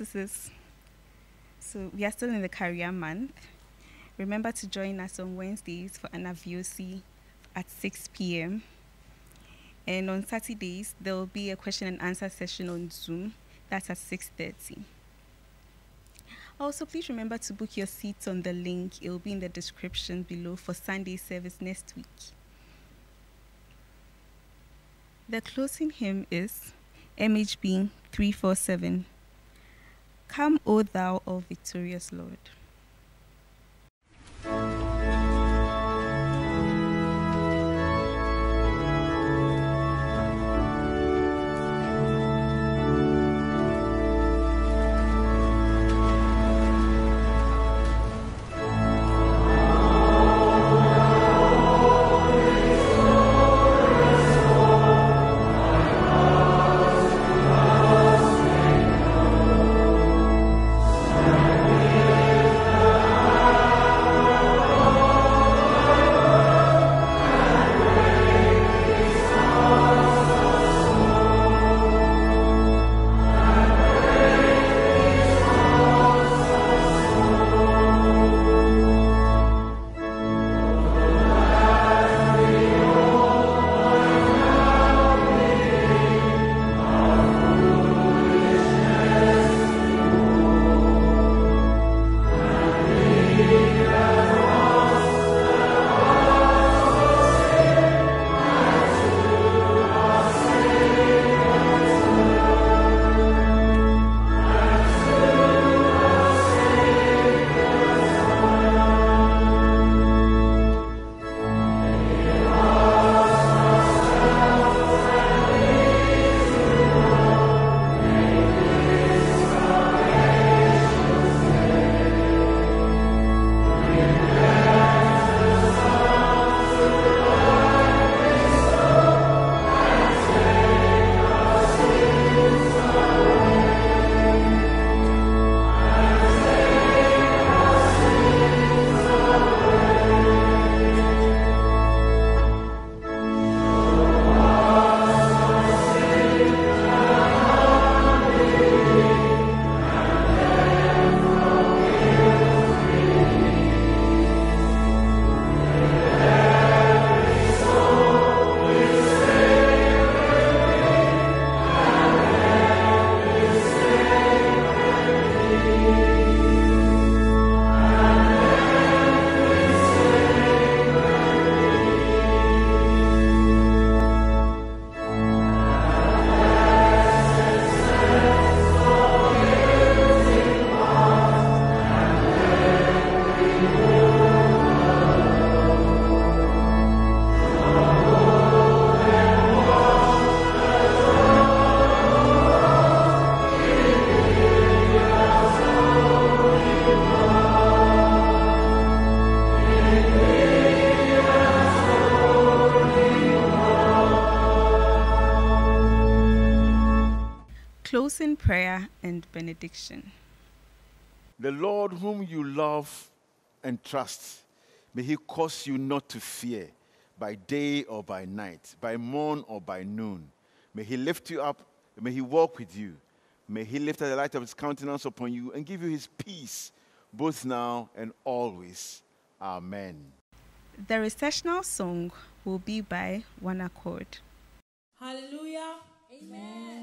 notices. So we are still in the career month. Remember to join us on Wednesdays for an VOC at 6 p.m. And on Saturdays, there will be a question and answer session on Zoom. That's at 6.30. Also, please remember to book your seats on the link. It will be in the description below for Sunday service next week. The closing hymn is MHB 347. Come, O thou all victorious Lord. Closing prayer and benediction. The Lord whom you love and trust, may he cause you not to fear by day or by night, by morn or by noon. May he lift you up, may he walk with you. May he lift the light of his countenance upon you and give you his peace, both now and always. Amen. The recessional song will be by One Accord. Hallelujah. Amen.